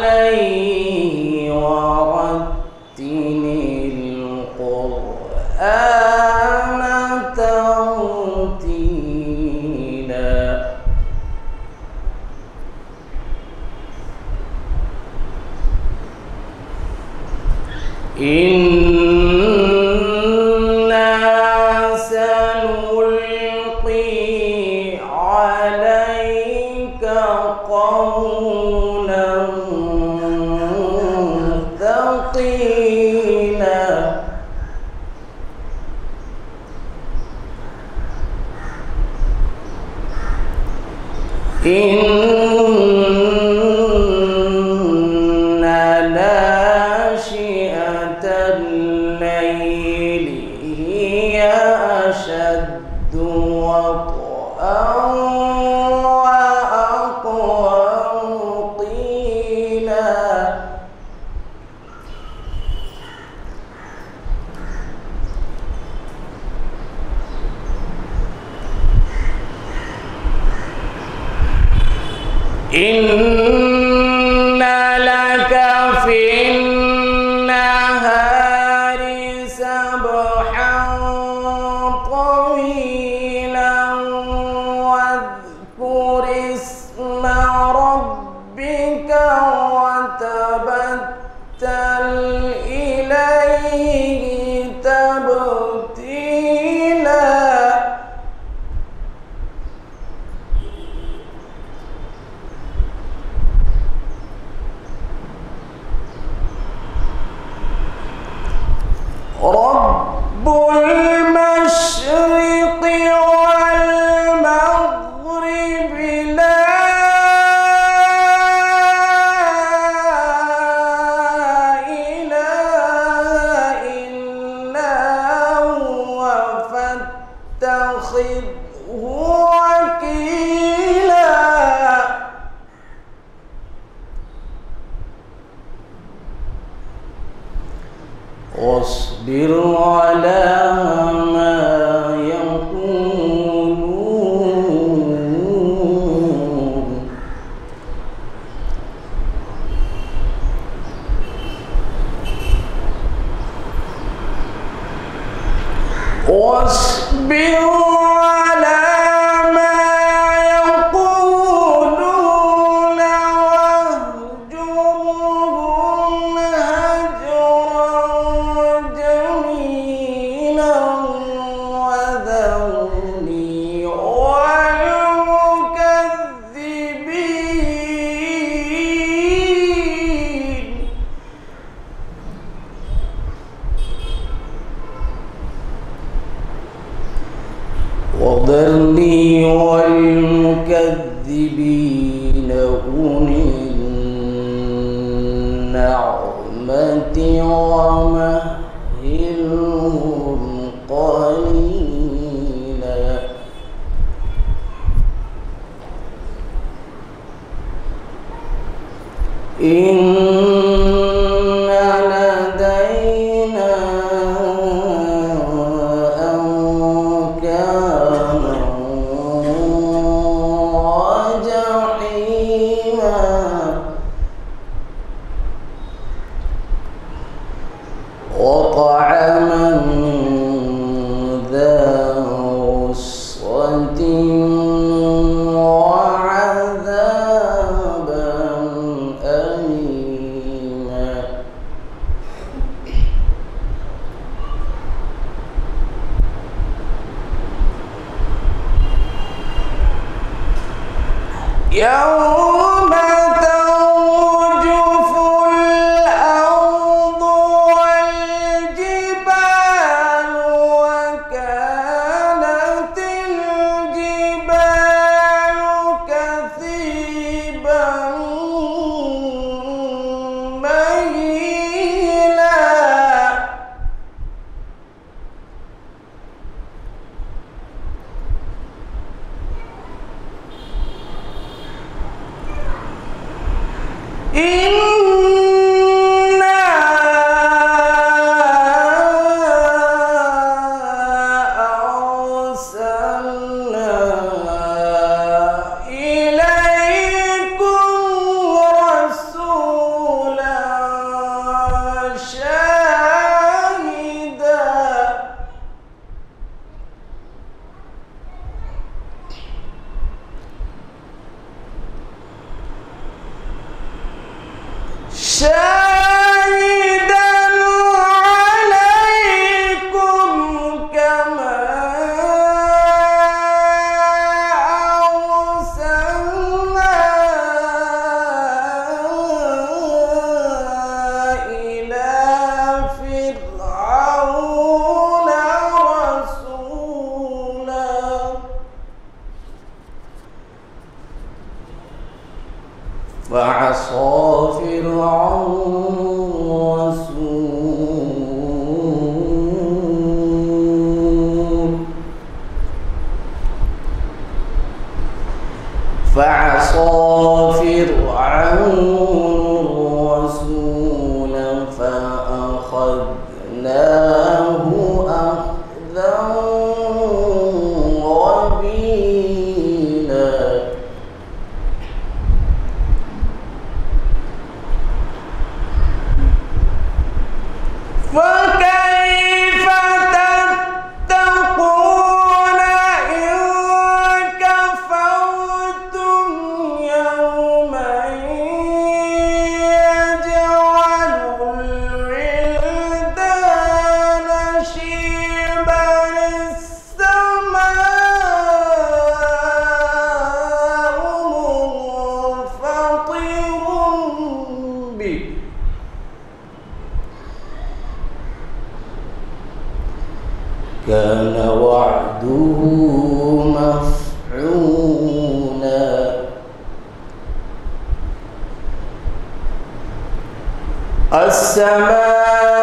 عليه ورتل القرآن ترتيلا. إن in السماء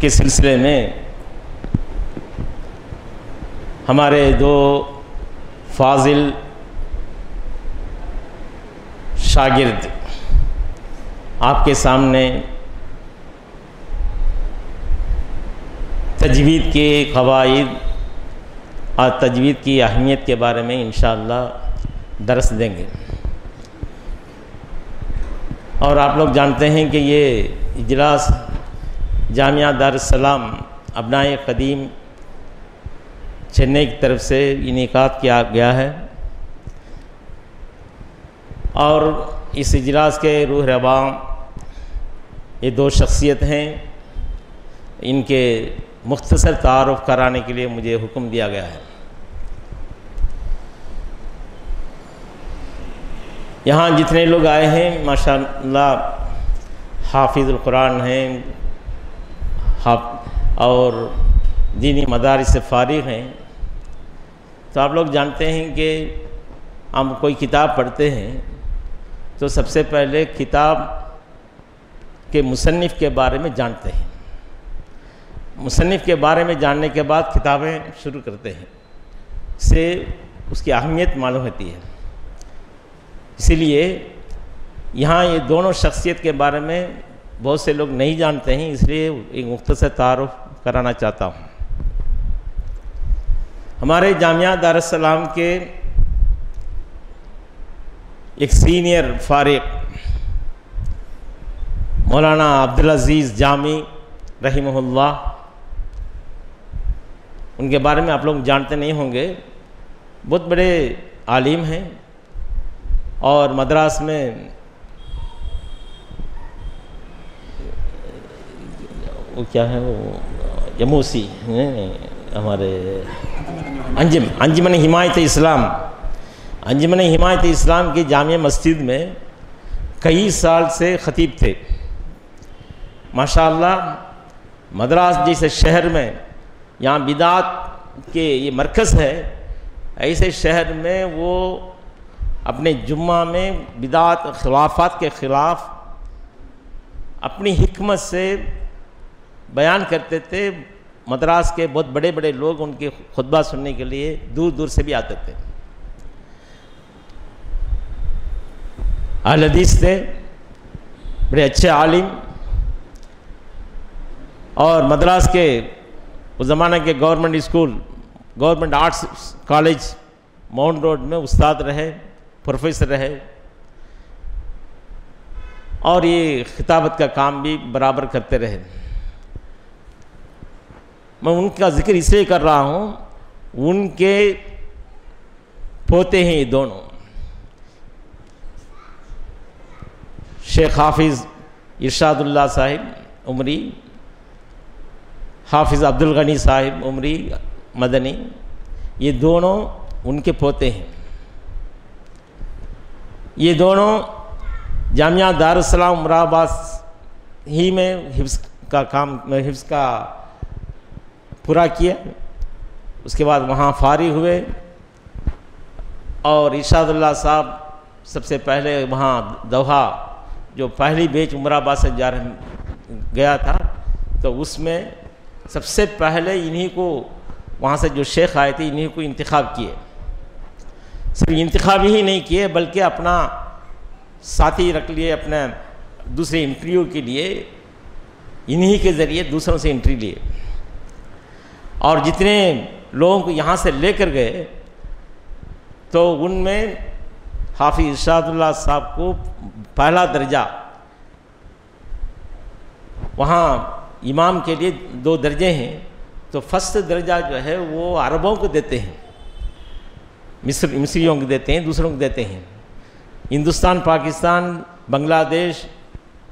کے سلسلے میں ہمارے دو فاضل شاگرد آپ کے سامنے تجوید کے قواعد اور تجوید کی اہمیت کے بارے میں انشاءاللہ درس دیں گے۔ اور آپ لوگ جانتے ہیں کہ یہ اجلاس جامعہ دارالسلام ابنائے قدیم چنئی کی طرف سے انعقاد کیا گیا ہے اور اس اجلاس کے روح رواں یہ دو شخصیت ہیں ان کے مختصر تعارف کرانے کے لیے مجھے حکم دیا گیا ہے یہاں جتنے لوگ آئے ہیں ماشاء اللہ حافظ القرآن ہیں ہاں، اور دینی مدارس سے فارغ ہیں۔ تو آپ لوگ جانتے ہیں کہ ہم کوئی کتاب پڑھتے ہیں، تو سب سے پہلے کتاب کے مصنف کے بارے میں جانتے ہیں۔ مصنف کے بارے میں جاننے کے بعد کتابیں شروع کرتے ہیں، سے اس کی اہمیت معلوم ہوتی ہے۔ اسی لیے یہاں یہ دونوں شخصیت کے بارے میں بہت سے لوگ نہیں جانتے ہیں، اس لیے ایک مختصر تعارف کرانا چاہتا ہوں۔ ہمارے جامعہ دارالسلام کے ایک سینئر فارغ، مولانا عبدالعزیز جامی رحمہ اللہ، ان کے بارے میں آپ لوگ جانتے نہیں ہوں گے۔ بہت بڑے عالم ہیں اور مدراس میں وہ کیا ہے وہ، یموسی ہمارے انجم، انجمن حمایت اسلام۔ انجمن حمایت اسلام کی جامع مسجد میں کئی سال سے خطیب تھے۔ ماشاء اللہ مدراس جیسے شہر میں یہاں بدعت کے یہ مرکز ہے، ایسے شہر میں وہ اپنے جمعہ میں بدعت، خلافات کے خلاف اپنی حکمت سے بیان کرتے تھے، مدراس کے بہت بڑے بڑے لوگ ان کے خطبہ سننے کے لیے دور دور سے بھی آتے تھے۔ اہل حدیث تھے، بڑے اچھے عالم۔ اور مدراس کے، اس زمانہ کے government school government arts college mount road میں استاد رہے پروفیسر رہے۔ اور یہ خطابت کا کام بھی برابر کرتے رہے۔ میں ان کا ذکر اس لیے کر رہا ہوں، ان کے پوتے ہیں یہ دونوں۔ شیخ حافظ ارشاد اللہ صاحب عمری، حافظ عبدالغنی صاحب عمری مدنی، یہ دونوں ان کے پوتے ہیں۔ یہ دونوں جامعہ دارالسلام عمر آباد ہی میں حفظ کا کام حفظ کا پورا کیا۔ اس کے بعد وہاں فارغ ہوئے۔ اور ارشاد اللہ صاحب سب سے پہلے وہاں دوحہ جو پہلی بیچ عمر آباد سے جا رہے گیا تھا، تو اس میں سب سے پہلے انہی کو وہاں سے جو شیخ آئے تھے، انہی کو انتخاب کیے۔ صرف انتخاب ہی نہیں کیے، بلکہ اپنا ساتھی رکھ لیے، اپنے دوسرے انٹرویو کے لیے، انہی کے ذریعے دوسروں سے انٹری لیے۔ اور جتنے لوگوں کو یہاں سے لے کر گئے، تو ان میں حافظ ارشاد اللہ صاحب کو پہلا درجہ۔ وہاں امام کے لیے دو درجے ہیں، تو فسٹ درجہ جو ہے وہ عربوں کو دیتے ہیں، مصر، مصریوں کو دیتے ہیں، دوسروں کو دیتے ہیں۔ ہندوستان، پاکستان، بنگلہ دیش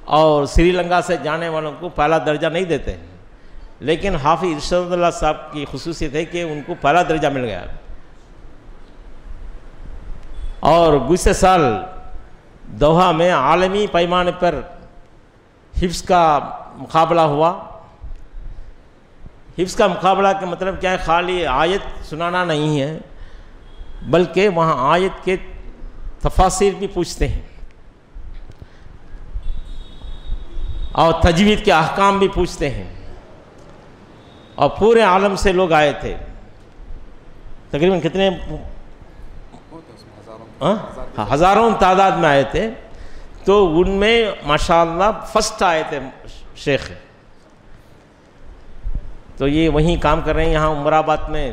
اور سری لنکا سے جانے والوں کو پہلا درجہ نہیں دیتے۔ ہیں لیکن حافظ ارشد اللہ صاحب کی خصوصیت ہے کہ ان کو پہلا درجہ مل گیا۔ اور گزشتہ سال دوحہ میں عالمی پیمانے پر حفظ کا مقابلہ ہوا۔ حفظ کا مقابلہ کا مطلب کیا ہے؟ خالی آیت سنانا نہیں ہے، بلکہ وہاں آیت کے تفاصر بھی پوچھتے ہیں۔ اور تجوید کے احکام بھی پوچھتے ہیں۔ اور پورے عالم سے لوگ آئے تھے۔ تقریباً کتنے؟ ہاں؟ ہزاروں تعداد میں آئے تھے۔ تو ان میں ماشاء اللہ فسٹ آئے تھے شیخ۔ تو یہ وہیں کام کر رہے ہیں۔ یہاں عمر آباد میں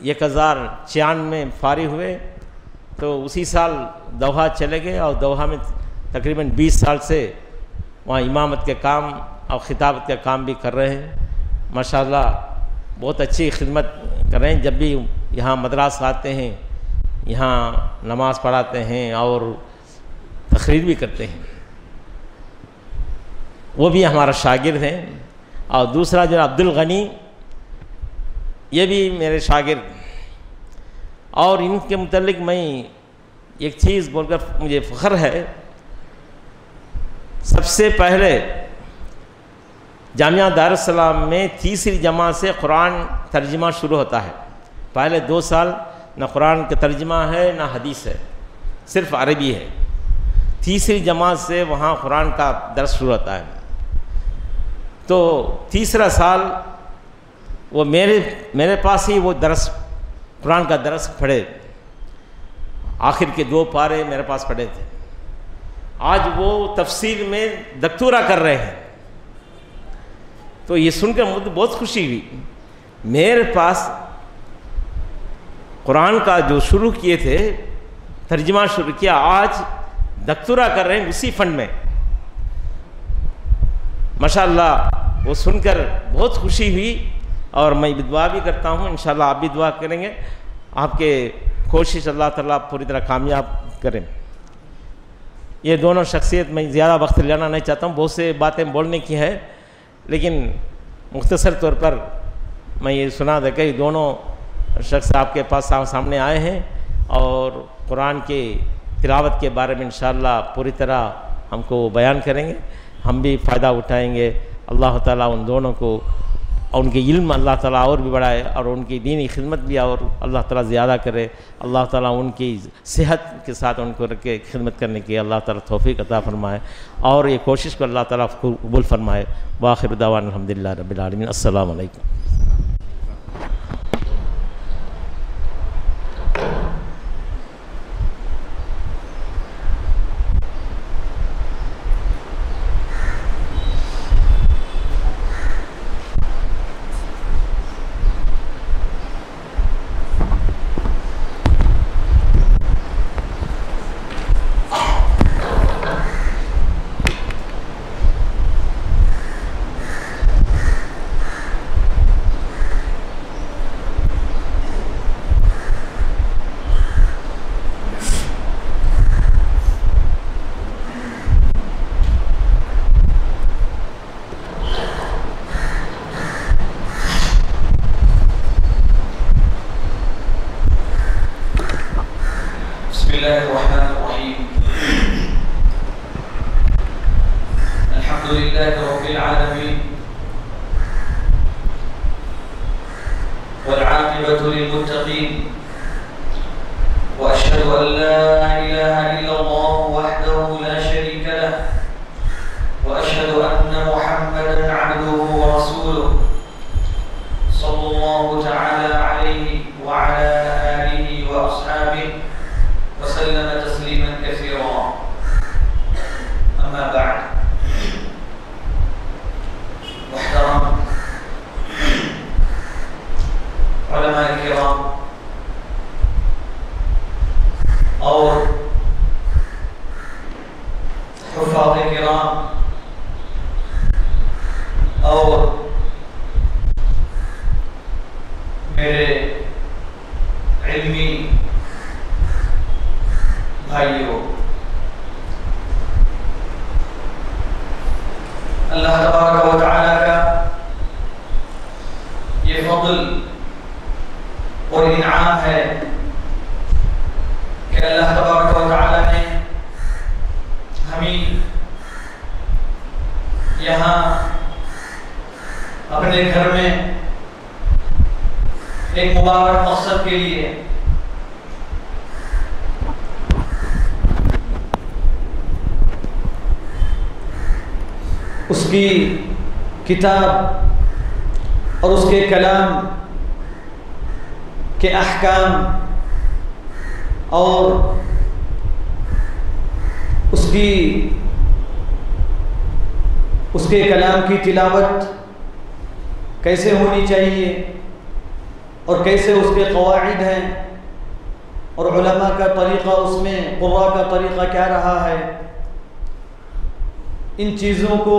ایک ہزار چیان میں فارغ ہوئے۔ تو اسی سال دوحہ چلے گئے اور دوحہ میں تقریباً بیس سال سے وہاں امامت کے کام اور خطابت کا کام بھی کر رہے ہیں۔ ماشاء اللہ بہت اچھی خدمت کر رہے ہیں۔ جب بھی یہاں مدراس آتے ہیں، یہاں نماز پڑھاتے ہیں اور تقریر بھی کرتے ہیں، وہ بھی ہمارا شاگرد ہیں۔ اور دوسرا جو عبد الغنی یہ بھی میرے شاگرد۔ اور ان کے متعلق میں ایک چیز بول کر مجھے فخر ہے۔ سب سے پہلے جامعہ دارالسلام میں تیسری جماعت سے قرآن ترجمہ شروع ہوتا ہے۔ پہلے دو سال نہ قرآن کا ترجمہ ہے نہ حدیث ہے، صرف عربی ہے۔ تیسری جماعت سے وہاں قرآن کا درس شروع ہوتا ہے۔ تو تیسرا سال وہ میرے میرے پاس ہی وہ درس، قرآن کا درس پڑھے۔ آخر کے دو پارے میرے پاس پڑھے تھے۔ آج وہ تفسیر میں دکتورہ کر رہے ہیں۔ تو یہ سن کر مجھے بہت خوشی ہوئی۔ میرے پاس قرآن کا جو شروع کیے تھے، ترجمہ شروع کیا، آج دکتورہ کر رہے ہیں اسی فنڈ میں۔ ماشاء اللہ وہ سن کر بہت خوشی ہوئی اور میں دعا بھی کرتا ہوں۔ انشاءاللہ آپ بھی دعا کریں گے۔ آپ کے کوشش اللہ تعالیٰ پوری طرح کامیاب کریں یہ دونوں شخصیت میں زیادہ وقت لینا نہیں چاہتا ہوں۔ بہت سے باتیں بولنے کی ہے لیکن مختصر طور پر میں یہ سنا دے کہ دونوں شخص آپ کے پاس سامنے آئے ہیں اور قرآن کے تلاوت کے بارے میں انشاءاللہ پوری طرح ہم کو بیان کریں گے، ہم بھی فائدہ اٹھائیں گے۔ اللہ تعالیٰ ان دونوں کو اور ان کے علم اللہ تعالیٰ اور بھی بڑھائے اور ان کی دینی خدمت بھی اور اللہ تعالیٰ زیادہ کرے اللہ تعالیٰ ان کی صحت کے ساتھ ان کو رکھے خدمت کرنے کی اللہ تعالیٰ توفیق عطا فرمائے اور یہ کوشش کو اللہ تعالیٰ قبول فرمائے باخر دعوان الحمد للہ رب العالمین السلام علیکم الله الرحمن الرحيم. کتاب اور اس کے کلام کے احکام اور اس کی اس کے کلام کی تلاوت کیسے ہونی چاہیے اور کیسے اس کے قواعد ہیں اور علماء کا طریقہ اس میں قرآ کا طریقہ کیا رہا ہے؟ ان چیزوں کو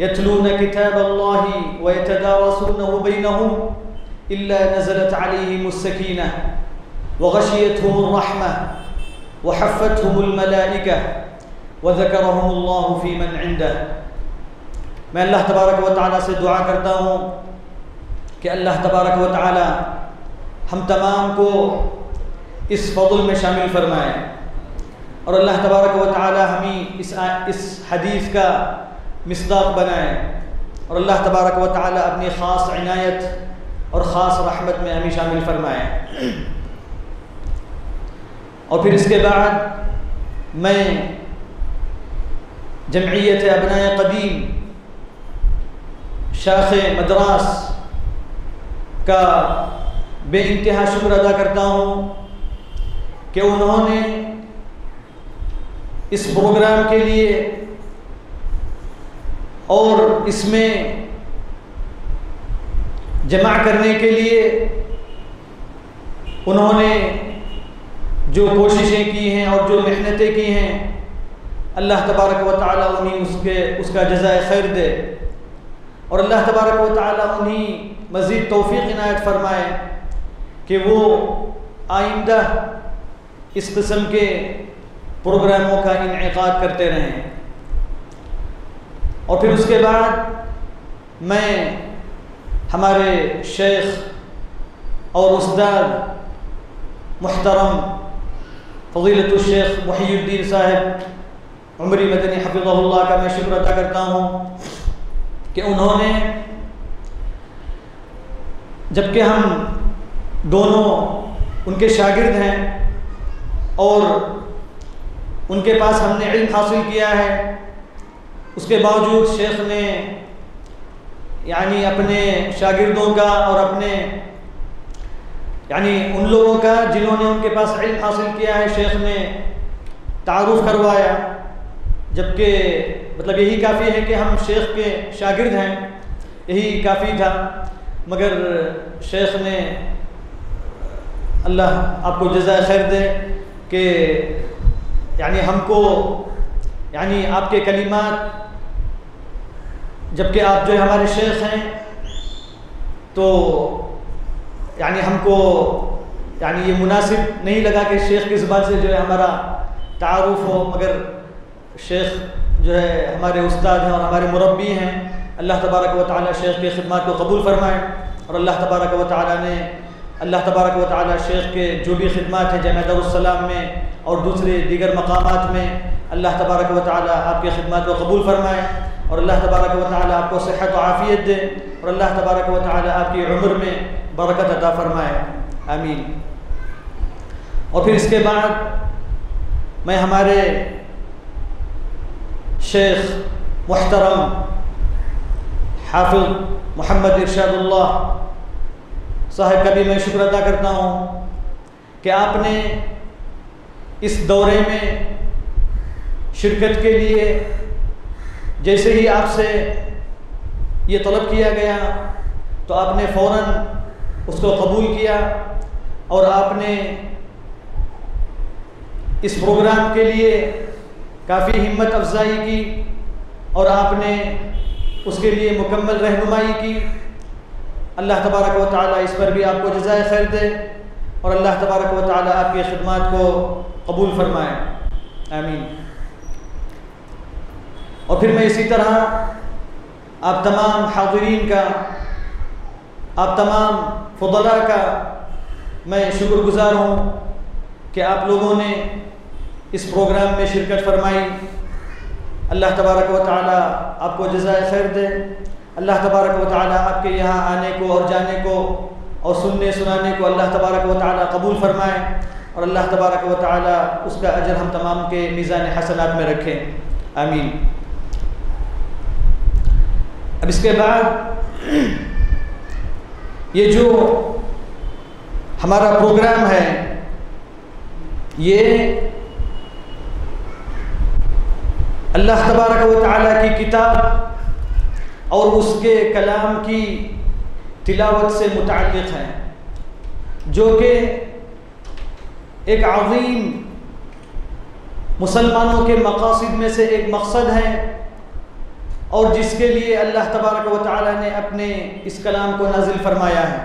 يتلون كتاب الله ويتدارسونه بينهم إلا نزلت عليهم السكينة وغشيتهم الرحمة وحفتهم الملائكة وذكرهم الله في من عنده. میں اللہ تبارک و تعالیٰ سے دعا کرتا ہوں کہ اللہ تبارک و تعالیٰ ہم تمام کو اس فضل میں شامل فرمائے اور اللہ تبارک و تعالیٰ ہمیں اس اس حدیث کا مصداق بنائے اور اللہ تبارک و تعالیٰ اپنی خاص عنایت اور خاص رحمت میں ہمیں شامل فرمائے۔ اور پھر اس کے بعد میں جمعیت ابنائے قدیم، شاخ مدراس کا بے انتہا شکر ادا کرتا ہوں کہ انہوں نے اس پروگرام کے لیے اور اس میں جمع کرنے کے لیے انہوں نے جو کوششیں کی ہیں اور جو محنتیں کی ہیں اللہ تبارک و تعالیٰ انہیں اس کے اس کا جزائے خیر دے۔ اور اللہ تبارک و تعالیٰ انہیں مزید توفیق عنایت فرمائے کہ وہ آئندہ اس قسم کے پروگراموں کا انعقاد کرتے رہیں۔ اور پھر اس کے بعد میں ہمارے شیخ اور استاد محترم فضیلت الشیخ محی الدین صاحب عمری مدنی حفظ اللہ کا میں شکر ادا کرتا ہوں کہ انہوں نے جبکہ ہم دونوں ان کے شاگرد ہیں اور ان کے پاس ہم نے علم حاصل کیا ہے، اس کے باوجود شیخ نے یعنی اپنے شاگردوں کا اور اپنے یعنی ان لوگوں کا جنہوں نے ان کے پاس علم حاصل کیا ہے، شیخ نے تعارف کروایا۔ جبکہ مطلب یہی کافی ہے کہ ہم شیخ کے شاگرد ہیں، یہی کافی تھا۔ مگر شیخ نے اللہ آپ کو جزائے خیر دے کہ یعنی ہم کو یعنی آپ کے کلمات، جبکہ آپ جو ہے ہمارے شیخ ہیں، تو یعنی ہم کو یعنی یہ مناسب نہیں لگا کہ شیخ کی زبان سے جو ہے ہمارا تعارف ہو، مگر شیخ جو ہے، ہمارے استاد ہیں اور ہمارے مربی ہیں۔ اللہ تبارک و تعالیٰ شیخ کی خدمات کو قبول فرمائے اور اللہ تبارک و تعالیٰ نے، اللہ تبارک و تعالیٰ شیخ کے جو بھی خدمات ہیں جامع السلام میں اور دوسرے دیگر مقامات میں، اللہ تبارک و تعالیٰ آپ کی خدمات کو قبول فرمائے اور اللہ تبارک و تعالیٰ آپ کو صحت و عافیت دے اور اللہ تبارک و تعالیٰ آپ کی عمر میں برکت عطا فرمائے۔ آمین۔ اور پھر اس کے بعد میں ہمارے شیخ محترم حافظ محمد ارشاد اللہ، صاحب کا بھی میں شکر ادا کرتا ہوں کہ آپ نے اس دورے میں شرکت کے لیے جیسے ہی آپ سے یہ طلب کیا گیا تو آپ نے فوراً اس کو قبول کیا اور آپ نے اس پروگرام کے لیے کافی ہمت افزائی کی اور آپ نے اس کے لیے مکمل رہنمائی کی۔ اللہ تبارک و تعالیٰ اس پر بھی آپ کو جزائے خیر دے اور اللہ تبارک و تعالیٰ آپ کی خدمات کو قبول فرمائے۔ آمین۔ اور پھر میں اسی طرح آپ تمام حاضرین کا، آپ تمام فضلاء کا میں شکر گزار ہوں کہ آپ لوگوں نے اس پروگرام میں شرکت فرمائی۔ اللہ تبارک و تعالی آپ کو جزائے خیر دے۔ اللہ تبارک و تعالی آپ کے یہاں آنے کو اور جانے کو اور سننے سنانے کو اللہ تبارک و تعالی قبول فرمائے۔ اور اللہ تبارک و تعالی اس کا اجر ہم تمام کے میزان حسنات میں رکھیں۔ آمین۔ اب اس کے بعد یہ جو ہمارا پروگرام ہے، یہ اللہ تبارک و تعالیٰ کی کتاب اور اس کے کلام کی تلاوت سے متعلق ہے، جو کہ ایک عظیم مسلمانوں کے مقاصد میں سے ایک مقصد ہے اور جس کے لیے اللہ تبارک و تعالیٰ نے اپنے اس کلام کو نازل فرمایا ہے۔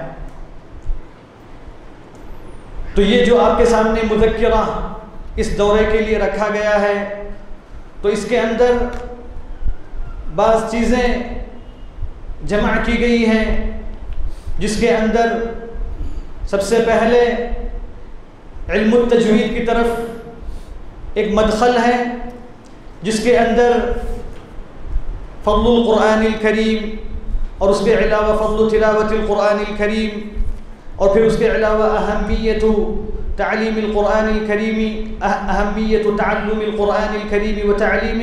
تو یہ جو آپ کے سامنے مذکرہ اس دورے کے لیے رکھا گیا ہے تو اس کے اندر بعض چیزیں جمع کی گئی ہیں، جس کے اندر سب سے پہلے علم التجوید کی طرف ایک مدخل ہے، جس کے اندر فضل القرآن الکریم اور اس کے علاوہ فضل تلاوت القرآن الکریم اور پھر اس کے علاوہ اہمیت تعلیم القرآن الکریم اہمیت تعلم القرآن الکریم و تعلیم.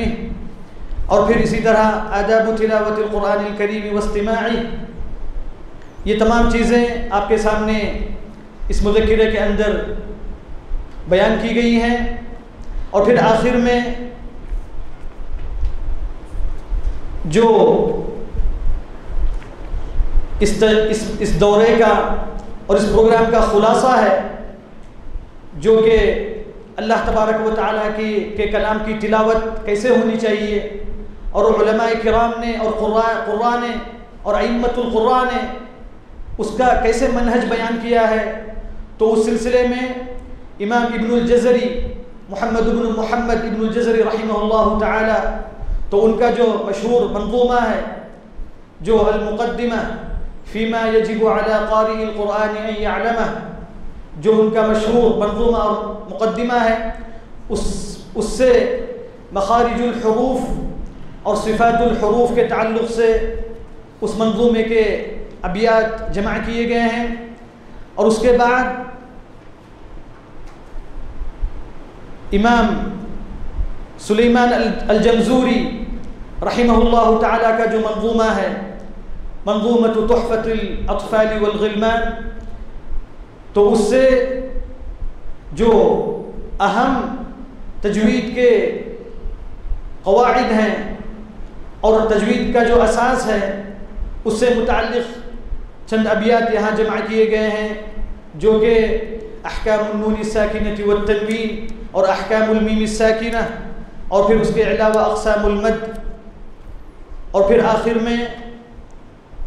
اور پھر اسی طرح آداب تلاوت القرآن الکریم واستماعی یہ تمام چیزیں آپ کے سامنے اس مذکرے کے اندر بیان کی گئی ہیں. اور پھر آخر میں جو اس اس دورے کا اور اس پروگرام کا خلاصہ ہے جو کہ اللہ تبارک و تعالیٰ کی کے کلام کی تلاوت کیسے ہونی چاہیے؟ اور علماء کرام نے اور قرآن نے اور ائمت القرآن نے اس کا کیسے منہج بیان کیا ہے؟ تو اس سلسلے میں امام ابن الجزری محمد ابن محمد ابن الجزری رحمہ اللہ تعالی تو ان کا جو مشہور منظومہ ہے، جو المقدمہ فیما یجب علی قاری القرآن ان یعلمہ جو ان کا مشہور منظومہ اور مقدمہ ہے، اس اس سے مخارج الحروف اور صفات الحروف کے تعلق سے اس منظومے کے ابیات جمع کیے گئے ہیں۔ اور اس کے بعد امام سلیمان الجمزوری رحمہ اللہ تعالیٰ کا جو منظومہ ہے منظومت تحفت الاطفال والغلمان تو اس سے جو اہم تجوید کے قواعد ہیں اور تجوید کا جو اساس ہے، اس سے متعلق چند ابیات یہاں جمع کیے گئے ہیں، جو کہ احکام النون الساکنہ والتنوین اور احکام المیم الساکنہ اور پھر اس کے علاوہ اقسام المد اور پھر آخر میں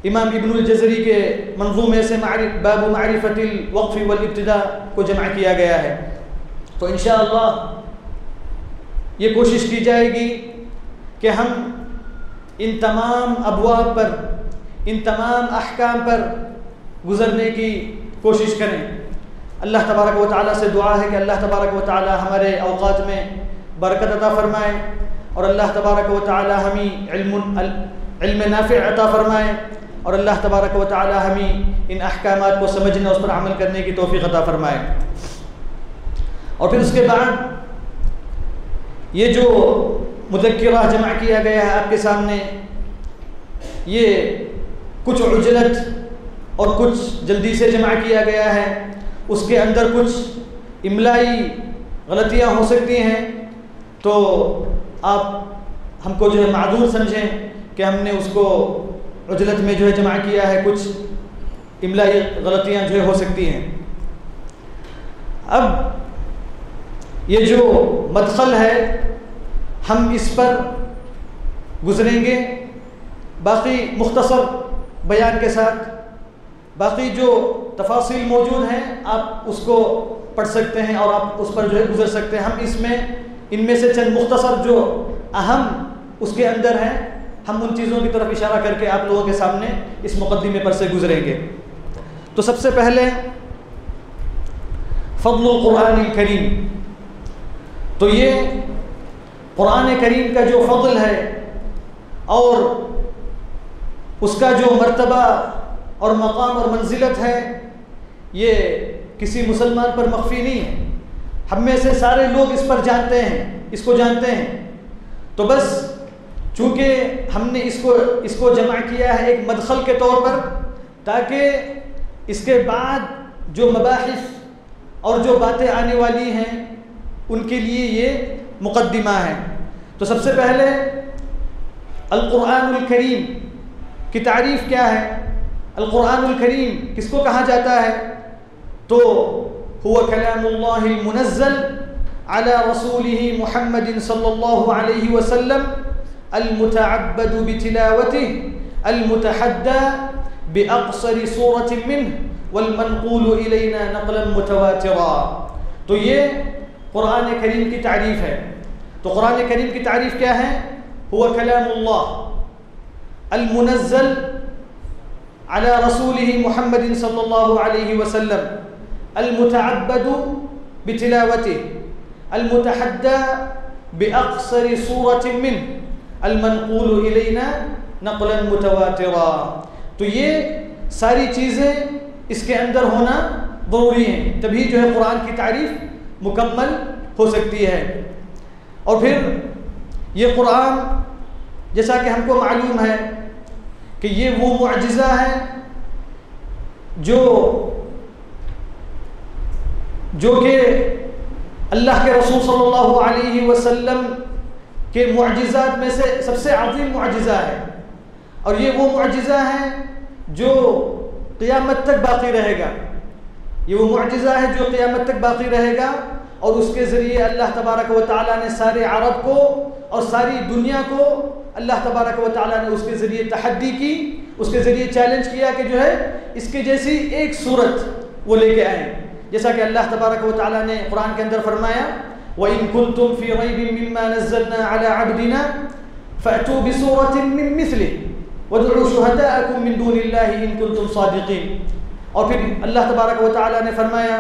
امام ابن الجزری کے منظومے سے معرف، باب معرفت الوقف والابتداء کو جمع کیا گیا ہے۔ تو انشاءاللہ یہ کوشش کی جائے گی کہ ہم ان تمام ابواب پر، ان تمام احکام پر گزرنے کی کوشش کریں۔ اللہ تبارک و تعالیٰ سے دعا ہے کہ اللہ تبارک و تعالیٰ ہمارے اوقات میں برکت عطا فرمائے اور اللہ تبارک و تعالیٰ ہمیں علم علم نافع عطا فرمائے۔ اور اللہ تبارک و تعالیٰ ہمیں ان احکامات کو سمجھنے اس پر عمل کرنے کی توفیق عطا فرمائے۔ اور پھر اس کے بعد یہ جو مذکرہ جمع کیا گیا ہے آپ کے سامنے، یہ کچھ عجلت اور کچھ جلدی سے جمع کیا گیا ہے۔ اس کے اندر کچھ املائی غلطیاں ہو سکتی ہیں۔ تو آپ ہم کو جو ہے معذور سمجھیں کہ ہم نے اس کو عجلت میں جو ہے جمع کیا ہے، کچھ املائی غلطیاں جو ہے ہو سکتی ہیں۔ اب یہ جو مدخل ہے، ہم اس پر گزریں گے۔ باقی مختصر بیان کے ساتھ، باقی جو تفاصیل موجود ہیں، آپ اس کو پڑھ سکتے ہیں اور آپ اس پر جو ہے گزر سکتے ہیں۔ ہم اس میں، ان میں سے چند مختصر جو اہم اس کے اندر ہیں ہم ان چیزوں کی طرف اشارہ کر کے آپ لوگوں کے سامنے اس مقدمے پر سے گزریں گے۔ تو سب سے پہلے فضل القرآن الکریم۔ تو یہ قرآن کریم کا جو فضل ہے اور اس کا جو مرتبہ اور مقام اور منزلت ہے، یہ کسی مسلمان پر مخفی نہیں ہے۔ ہم میں سے سارے لوگ اس پر جانتے ہیں، اس کو جانتے ہیں۔ تو بس چونکہ ہم نے اس کو اس کو جمع کیا ہے ایک مدخل کے طور پر، تاکہ اس کے بعد جو مباحث اور جو باتیں آنے والی ہیں، ان کے لیے یہ مقدمہ ہے۔ تو سب سے پہلے القرآن الکریم کی تعریف کیا ہے؟ القرآن الکریم کس کو کہا جاتا ہے؟ تو هو كلام الله المنزل على رسوله محمد صلى الله عليه وسلم المتعبد بتلاوته المتحدى بأقصر صورة منه والمنقول إلينا نقلا متواترا. تو یہ قرآن کریم کی تعریف ہے تو قرآن کریم کی تعریف کیا ہے هو كلام الله. المنزل على رسوله محمد صلى الله عليه وسلم. المتعبد بتلاوته. المتحدى بأقصر صورة منه. المنقول إلينا نقلا متواترا. تو یہ ساری چیزیں اس کے اندر ہونا ضروری ہیں. تبھی جو ہے قرآن کی تعریف مکمل ہو سکتی ہے. اور پھر یہ قرآن جیسا کہ ہم کو معلوم ہے کہ یہ وہ معجزہ ہے جو جو کہ اللہ کے رسول صلی اللہ علیہ وسلم کے معجزات میں سے سب سے عظیم معجزہ ہے۔ اور یہ وہ معجزہ ہے جو قیامت تک باقی رہے گا۔ یہ وہ معجزہ ہے جو قیامت تک باقی رہے گا۔ اور اس کے ذریعے اللہ تبارک و تعالیٰ نے سارے عرب کو اور ساری دنیا کو اللہ تبارک و تعالیٰ نے اس کے ذریعے تحدی کی، اس کے ذریعے چیلنج کیا کہ جو ہے اس کے جیسی ایک صورت وہ لے کے آئیں جیسا کہ اللہ تبارک و تعالیٰ نے قرآن کے اندر فرمایا وإن كنتم في ريب مما نزلنا على عبدنا فأتوا بسورة من مثله. وادعوا شهداءكم من دون الله إن كنتم صادقين. أو في الله تبارك وتعالى نفرمايا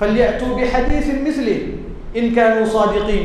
فليأتوا بحديث مثله إن كانوا صادقين.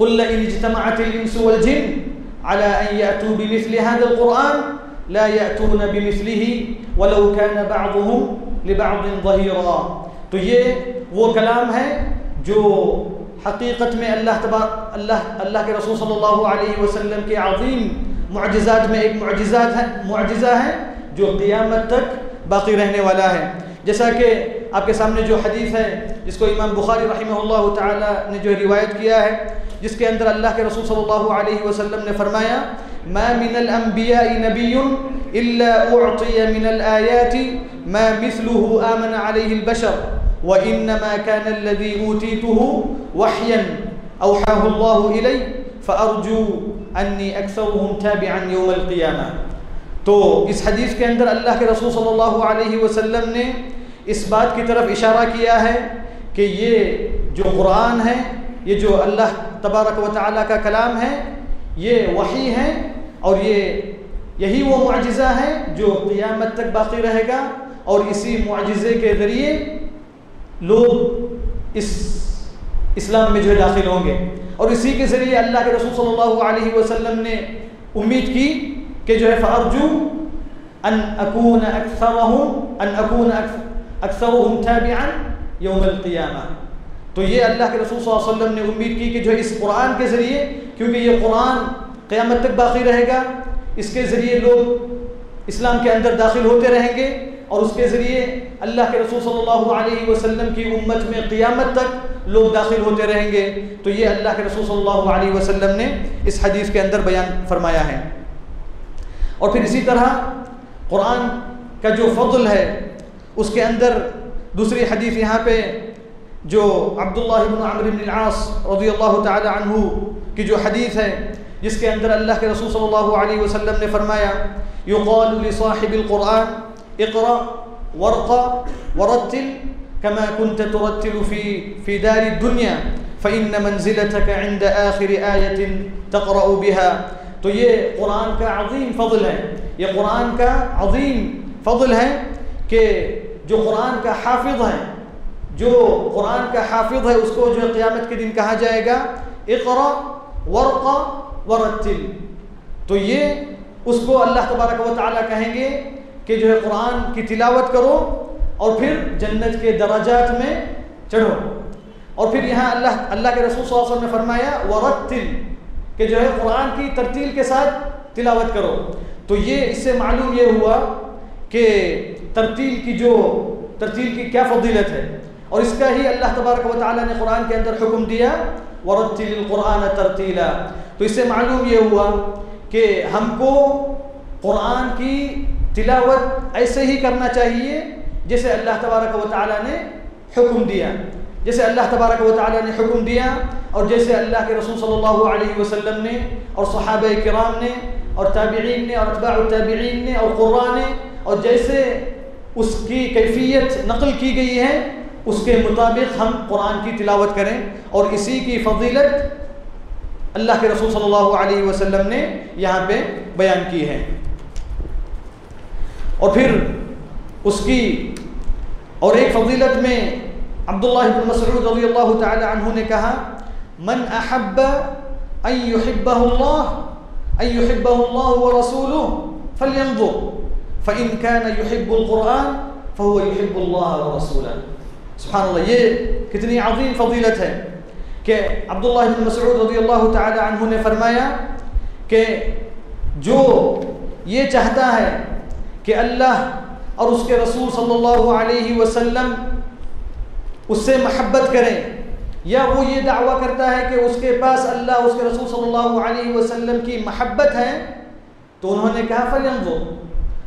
قل لئن اجتمعت الإنس والجن على أن يأتوا بمثل هذا القرآن لا يأتون بمثله ولو كان بعضهم لبعض ظهيرا تو یہ وہ کلام ہے جو حقیقت میں اللہ تبار، اللہ اللہ کے رسول صلی اللہ علیہ وسلم کے عظیم معجزات میں ایک معجزات ہے، معجزہ ہے جو قیامت تک باقی رہنے والا ہے۔ جیسا کہ آپ کے سامنے جو حدیث ہے، جس کو امام بخاری رحمہ اللہ تعالی نے جو روایت کیا ہے، جس کے اندر اللہ کے رسول صلی اللہ علیہ وسلم نے فرمایا ما من الانبیاء نبی إلا اعطی من الآیات ما مثله آمن علیہ البشر وإنما كان الذي أوتيته وحيا أوحاه الله إلي فأرجو أني أكثرهم تابعا يوم القيامة. تو اس حدیث کے اندر اللہ کے رسول صلی اللہ علیہ وسلم نے اس بات کی طرف اشارہ کیا ہے کہ یہ جو قرآن ہے یہ جو اللہ تبارک و تعالیٰ کا کلام ہے یہ وحی ہے اور یہ یہی وہ معجزہ ہے جو قیامت تک باقی رہے گا اور اسی معجزے کے ذریعے لوگ اس اسلام میں جو ہے داخل ہوں گے اور اسی کے ذریعے اللہ کے رسول صلی اللہ علیہ وسلم نے امید کی کہ جو ہے فارجو ان اکون اکثرهم ان اکون اکثرهم تابعا یوم القیامہ۔ تو یہ اللہ کے رسول صلی اللہ علیہ وسلم نے امید کی کہ جو اس قرآن کے ذریعے، کیونکہ یہ قرآن قیامت تک باقی رہے گا، اس کے ذریعے لوگ اسلام کے اندر داخل ہوتے رہیں گے اور اس کے ذریعے اللہ کے رسول صلی اللہ علیہ وسلم کی امت میں قیامت تک لوگ داخل ہوتے رہیں گے۔ تو یہ اللہ کے رسول صلی اللہ علیہ وسلم نے اس حدیث کے اندر بیان فرمایا ہے۔ اور پھر اسی طرح قرآن کا جو فضل ہے، اس کے اندر دوسری حدیث یہاں پہ جو عبداللہ بن عمر بن العاص رضی اللہ تعالی عنہ کی جو حدیث ہے، جس کے اندر اللہ کے رسول صلی اللہ علیہ وسلم نے فرمایا، یقال لصاحب القرآن، اقرأ ورقا ورتل كما كنت ترتل في في دار الدنيا فإن منزلتك عند آخر آية تقرأ بها۔ تو یہ قرآن کا عظیم فضل ہے۔ یہ قرآن کا عظیم فضل ہے کہ جو قرآن کا حافظ ہے جو قرآن کا حافظ ہے، اس کو جو ہے قیامت کے دن کہا جائے گا اقرا ورقا ورتل۔ تو یہ اس کو اللہ تبارک و تعالیٰ کہیں گے کہ جو ہے قرآن کی تلاوت کرو اور پھر جنت کے درجات میں چڑھو۔ اور پھر یہاں اللہ اللہ کے رسول صلی اللہ علیہ وسلم نے فرمایا، ورتل، کہ جو ہے قرآن کی ترتیل کے ساتھ تلاوت کرو۔ تو یہ اس سے معلوم یہ ہوا کہ ترتیل کی جو، ترتیل کی کیا فضیلت ہے؟ اور اس کا ہی اللہ تبارک و تعالیٰ نے قرآن کے اندر حکم دیا، ورتل القرآن ترتیلا تو اس سے معلوم یہ ہوا کہ ہم کو قرآن کی تلاوت ایسے ہی کرنا چاہیے جیسے اللہ تبارک و تعالیٰ نے حکم دیا۔ جیسے اللہ تبارک و تعالیٰ نے حکم دیا اور جیسے اللہ کے رسول صلی اللہ علیہ وسلم نے اور صحابہ کرام نے اور تابعین نے اور اتباع التابعین نے اور قرآن نے اور جیسے اس کی کیفیت نقل کی گئی ہے اس کے مطابق ہم قرآن کی تلاوت کریں اور اسی کی فضیلت اللہ کے رسول صلی اللہ علیہ وسلم نے یہاں پہ بیان کی ہے۔ اور پھر اس کی اور ایک فضیلت میں عبداللہ بن مسعود رضی اللہ تعالی عنہ نے کہا، من احب ان يحبه الله، ان يحبه الله ورسوله فلينظر فان كان يحب القرآن فهو يحب الله ورسوله. سبحان اللہ، یہ کتنی عظیم فضیلت ہے کہ عبداللہ بن مسعود رضی اللہ تعالی عنہ نے فرمایا کہ جو یہ چاہتا ہے کہ اللہ اور اس کے رسول صلی اللہ علیہ وسلم اس سے محبت کریں، یا وہ یہ دعویٰ کرتا ہے کہ اس کے پاس اللہ، اس کے رسول صلی اللہ علیہ وسلم کی محبت ہے، تو انہوں نے کہا فَلْيَنظُرْ،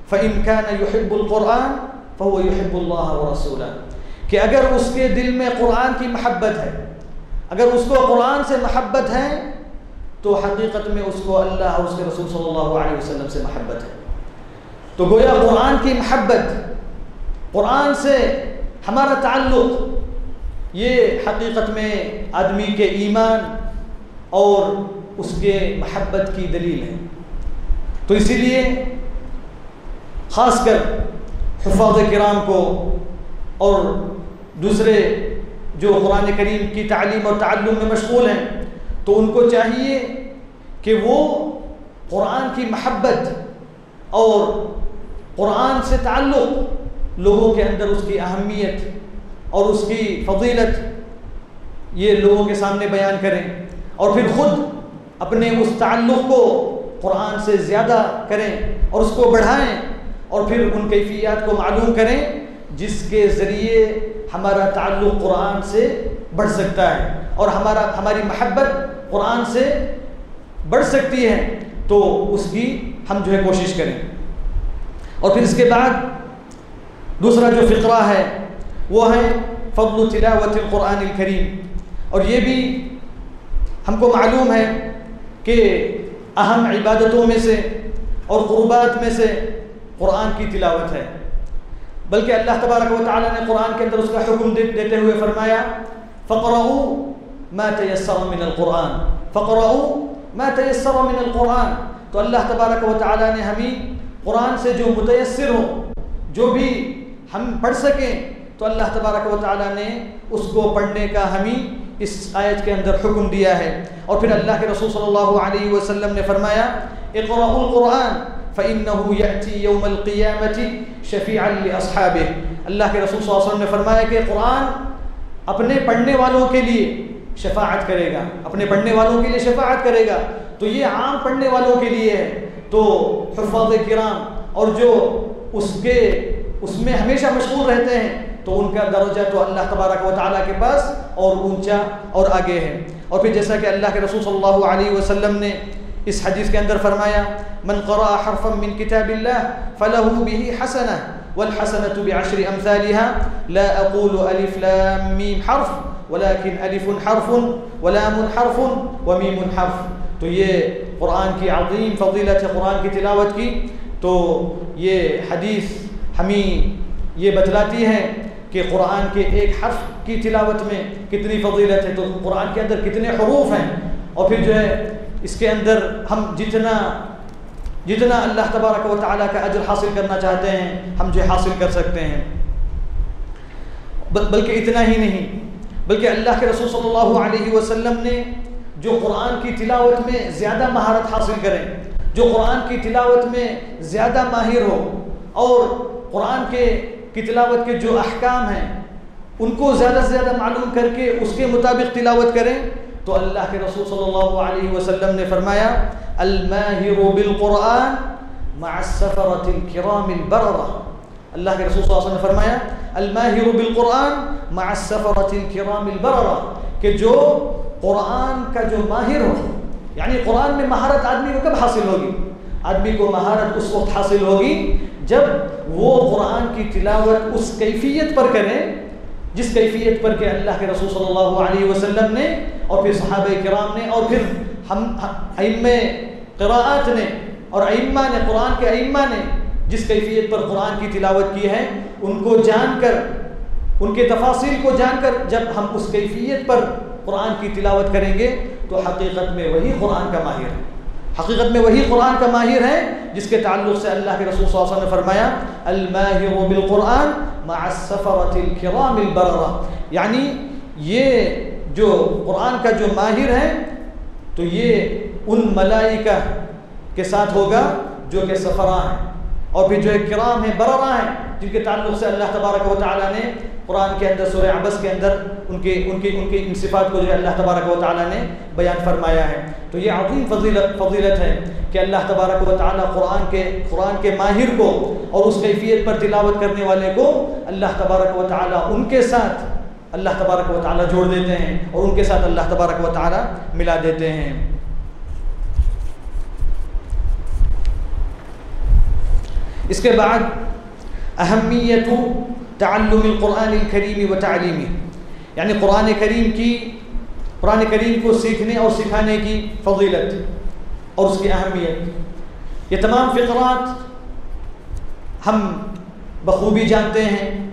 فَإِنْ كَانَ يُحِبُّ الْقُرْآنِ فَهُوَ يُحِبُّ اللَّهَ وَرَسُولَهُ۔ کہ اگر اس کے دل میں قرآن کی محبت ہے، اگر اس کو قرآن سے محبت ہے، تو حقیقت میں اس کو اللہ اور اس کے رسول صلی اللہ علیہ وسلم سے محبت ہے۔ تو گویا قرآن کی محبت، قرآن سے ہمارا تعلق، یہ حقیقت میں آدمی کے ایمان اور اس کے محبت کی دلیل ہے۔ تو اسی لیے خاص کر حفاظ کرام کو اور دوسرے جو قرآن کریم کی تعلیم اور تعلم میں مشغول ہیں، تو ان کو چاہیے کہ وہ قرآن کی محبت اور قرآن سے تعلق لوگوں کے اندر اس کی اہمیت اور اس کی فضیلت یہ لوگوں کے سامنے بیان کریں۔ اور پھر خود اپنے اس تعلق کو قرآن سے زیادہ کریں اور اس کو بڑھائیں اور پھر ان کیفیات کو معلوم کریں۔ جس کے ذریعے ہمارا تعلق قرآن سے بڑھ سکتا ہے اور ہمارا ہماری محبت قرآن سے بڑھ سکتی ہے، تو اس کی ہم جو ہے کوشش کریں۔ اور پھر اس کے بعد دوسرا جو فقرہ ہے، وہ ہے فضل تلاوت القرآن الکریم۔ اور یہ بھی ہم کو معلوم ہے کہ اہم عبادتوں میں سے اور قربات میں سے قرآن کی تلاوت ہے۔ بلکہ اللہ تبارک و تعالیٰ نے قرآن کے اندر اس کا حکم دیتے ہوئے فرمایا فقرؤ ما تیسر من القرآن۔ فقرؤ ما تیسر من القرآن۔ تو اللہ تبارک و تعالیٰ نے ہمیں قرآن سے جو متیسر ہو، جو بھی ہم پڑھ سکیں، تو اللہ تبارک و تعالیٰ نے اس کو پڑھنے کا ہمیں اس آیت کے اندر حکم دیا ہے۔ اور پھر اللہ کے رسول صلی اللہ علیہ وسلم نے فرمایا، اقرأوا القرآن۔ فإنه يأتي يوم القيامة شفيعا لأصحابه. اللہ کے رسول صلی اللہ علیہ وسلم نے فرمایا کہ قرآن اپنے پڑھنے والوں کے لیے شفاعت کرے گا، اپنے پڑھنے والوں کے لیے شفاعت کرے گا۔ تو یہ عام پڑھنے والوں کے لیے ہے۔ تو حفاظ کرام اور جو اس کے، اس میں ہمیشہ مشغول رہتے ہیں، تو ان کا درجہ تو اللہ تبارک و تعالیٰ کے پاس اور اونچا اور آگے ہے۔ اور پھر جیسا کہ اللہ کے رسول صلی اللہ علیہ وسلم نے اس حدیث کے اندر فرمایا، من قرأ حرفا من کتاب اللہ فله به حسنہ والحسنة بعشر أمثالها لا أقول ألف لام ميم حرف، ولكن ألف حرف ولام حرف وميم حرف. تو یہ قرآن کی عظیم فضیلت ہے، قرآن کی تلاوت کی۔ تو یہ حدیث ہمیں یہ بتلاتی ہے کہ قرآن کے ایک حرف کی تلاوت میں کتنی فضیلت ہے۔ تو قرآن کے اندر کتنے حروف ہیں۔ اور پھر جو ہے اس کے اندر ہم جتنا جتنا اللہ تبارک و تعالیٰ کا اجر حاصل کرنا چاہتے ہیں، ہم جو حاصل کر سکتے ہیں۔ بلکہ اتنا ہی نہیں، بلکہ اللہ کے رسول صلی اللہ علیہ وسلم نے جو قرآن کی تلاوت میں زیادہ مہارت حاصل کریں جو قرآن کی تلاوت میں زیادہ ماہر ہو، اور قرآن کے کی تلاوت کے جو احکام ہیں، ان کو زیادہ سے زیادہ معلوم کر کے اس کے مطابق تلاوت کریں تو اللہ کے رسول صلی اللہ علیہ وسلم نے فرمایا الماہر بالقرآن مع السفرة الكرام البررة. اللہ کے رسول صلی اللہ علیہ وسلم نے فرمایا الماہر بالقرآن مع السفرة الكرام البررة. کہ جو قرآن کا جو ماہر ہو یعنی قرآن میں مہارت آدمی کو کب حاصل ہوگی؟ آدمی کو مہارت اس وقت حاصل ہوگی جب وہ قرآن کی تلاوت اس کیفیت پر کریں جس کیفیت پر کہ اللہ کے رسول صلی اللہ علیہ وسلم نے اور پھر صحابہ کرام نے اور پھر ہم ائمہ قراءات نے اور ائمہ نے قرآن کے ائمہ نے جس کیفیت پر قرآن کی تلاوت کی ہے، ان کو جان کر، ان کے تفاصیل کو جان کر جب ہم اس کیفیت پر قرآن کی تلاوت کریں گے تو حقیقت میں وہی قرآن کا ماہر ہے۔ حقیقت میں وہی قرآن کا ماہر ہے جس کے تعلق سے اللہ کے رسول صلی اللہ علیہ وسلم نے فرمایا الماہر بالقرآن مع السفرت الكرام البررہ یعنی یہ جو قرآن کا جو ماہر ہے، تو یہ ان ملائکہ کے ساتھ ہوگا جو کہ سفراء ہیں۔ اور پھر جو ایک کرام ہیں بررا ہیں جن کے تعلق سے اللہ تبارک و تعالیٰ نے قرآن کے اندر، سورہ عبس کے اندر ان کے، ان کی ان کی ان صفات کو جو ہے اللہ تبارک و تعالیٰ نے بیان فرمایا ہے۔ تو یہ عظیم فضیلت فضیلت ہے کہ اللہ تبارک و تعالیٰ قرآن کے قرآن کے ماہر کو اور اس کیفیت پر تلاوت کرنے والے کو اللہ تبارک و تعالیٰ ان کے ساتھ اللہ تبارک و تعالیٰ جوڑ دیتے ہیں اور ان کے ساتھ اللہ تبارک و تعالیٰ ملا دیتے ہیں۔ اس کے بعد اہمیت تعلم القرآن الکریم و تعلیمی یعنی قرآن کریم کی، قرآن کریم کو سیکھنے اور سکھانے کی فضیلت اور اس کی اہمیت۔ یہ تمام فقرات ہم بخوبی جانتے ہیں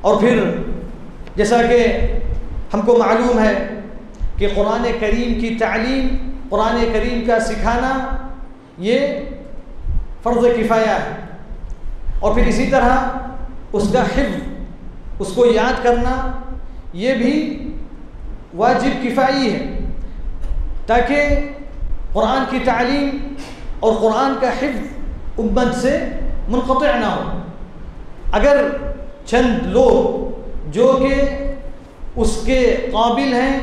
اور پھر جیسا کہ ہم کو معلوم ہے کہ قرآن کریم کی تعلیم، قرآن کریم کا سکھانا یہ فرض کفایہ۔ ہے اور پھر اسی طرح اس کا حفظ، اس کو یاد کرنا، یہ بھی واجب کفائی ہے۔ تاکہ قرآن کی تعلیم اور قرآن کا حفظ امت سے منقطع نہ ہو۔ اگر چند لوگ جو کہ اس کے قابل ہیں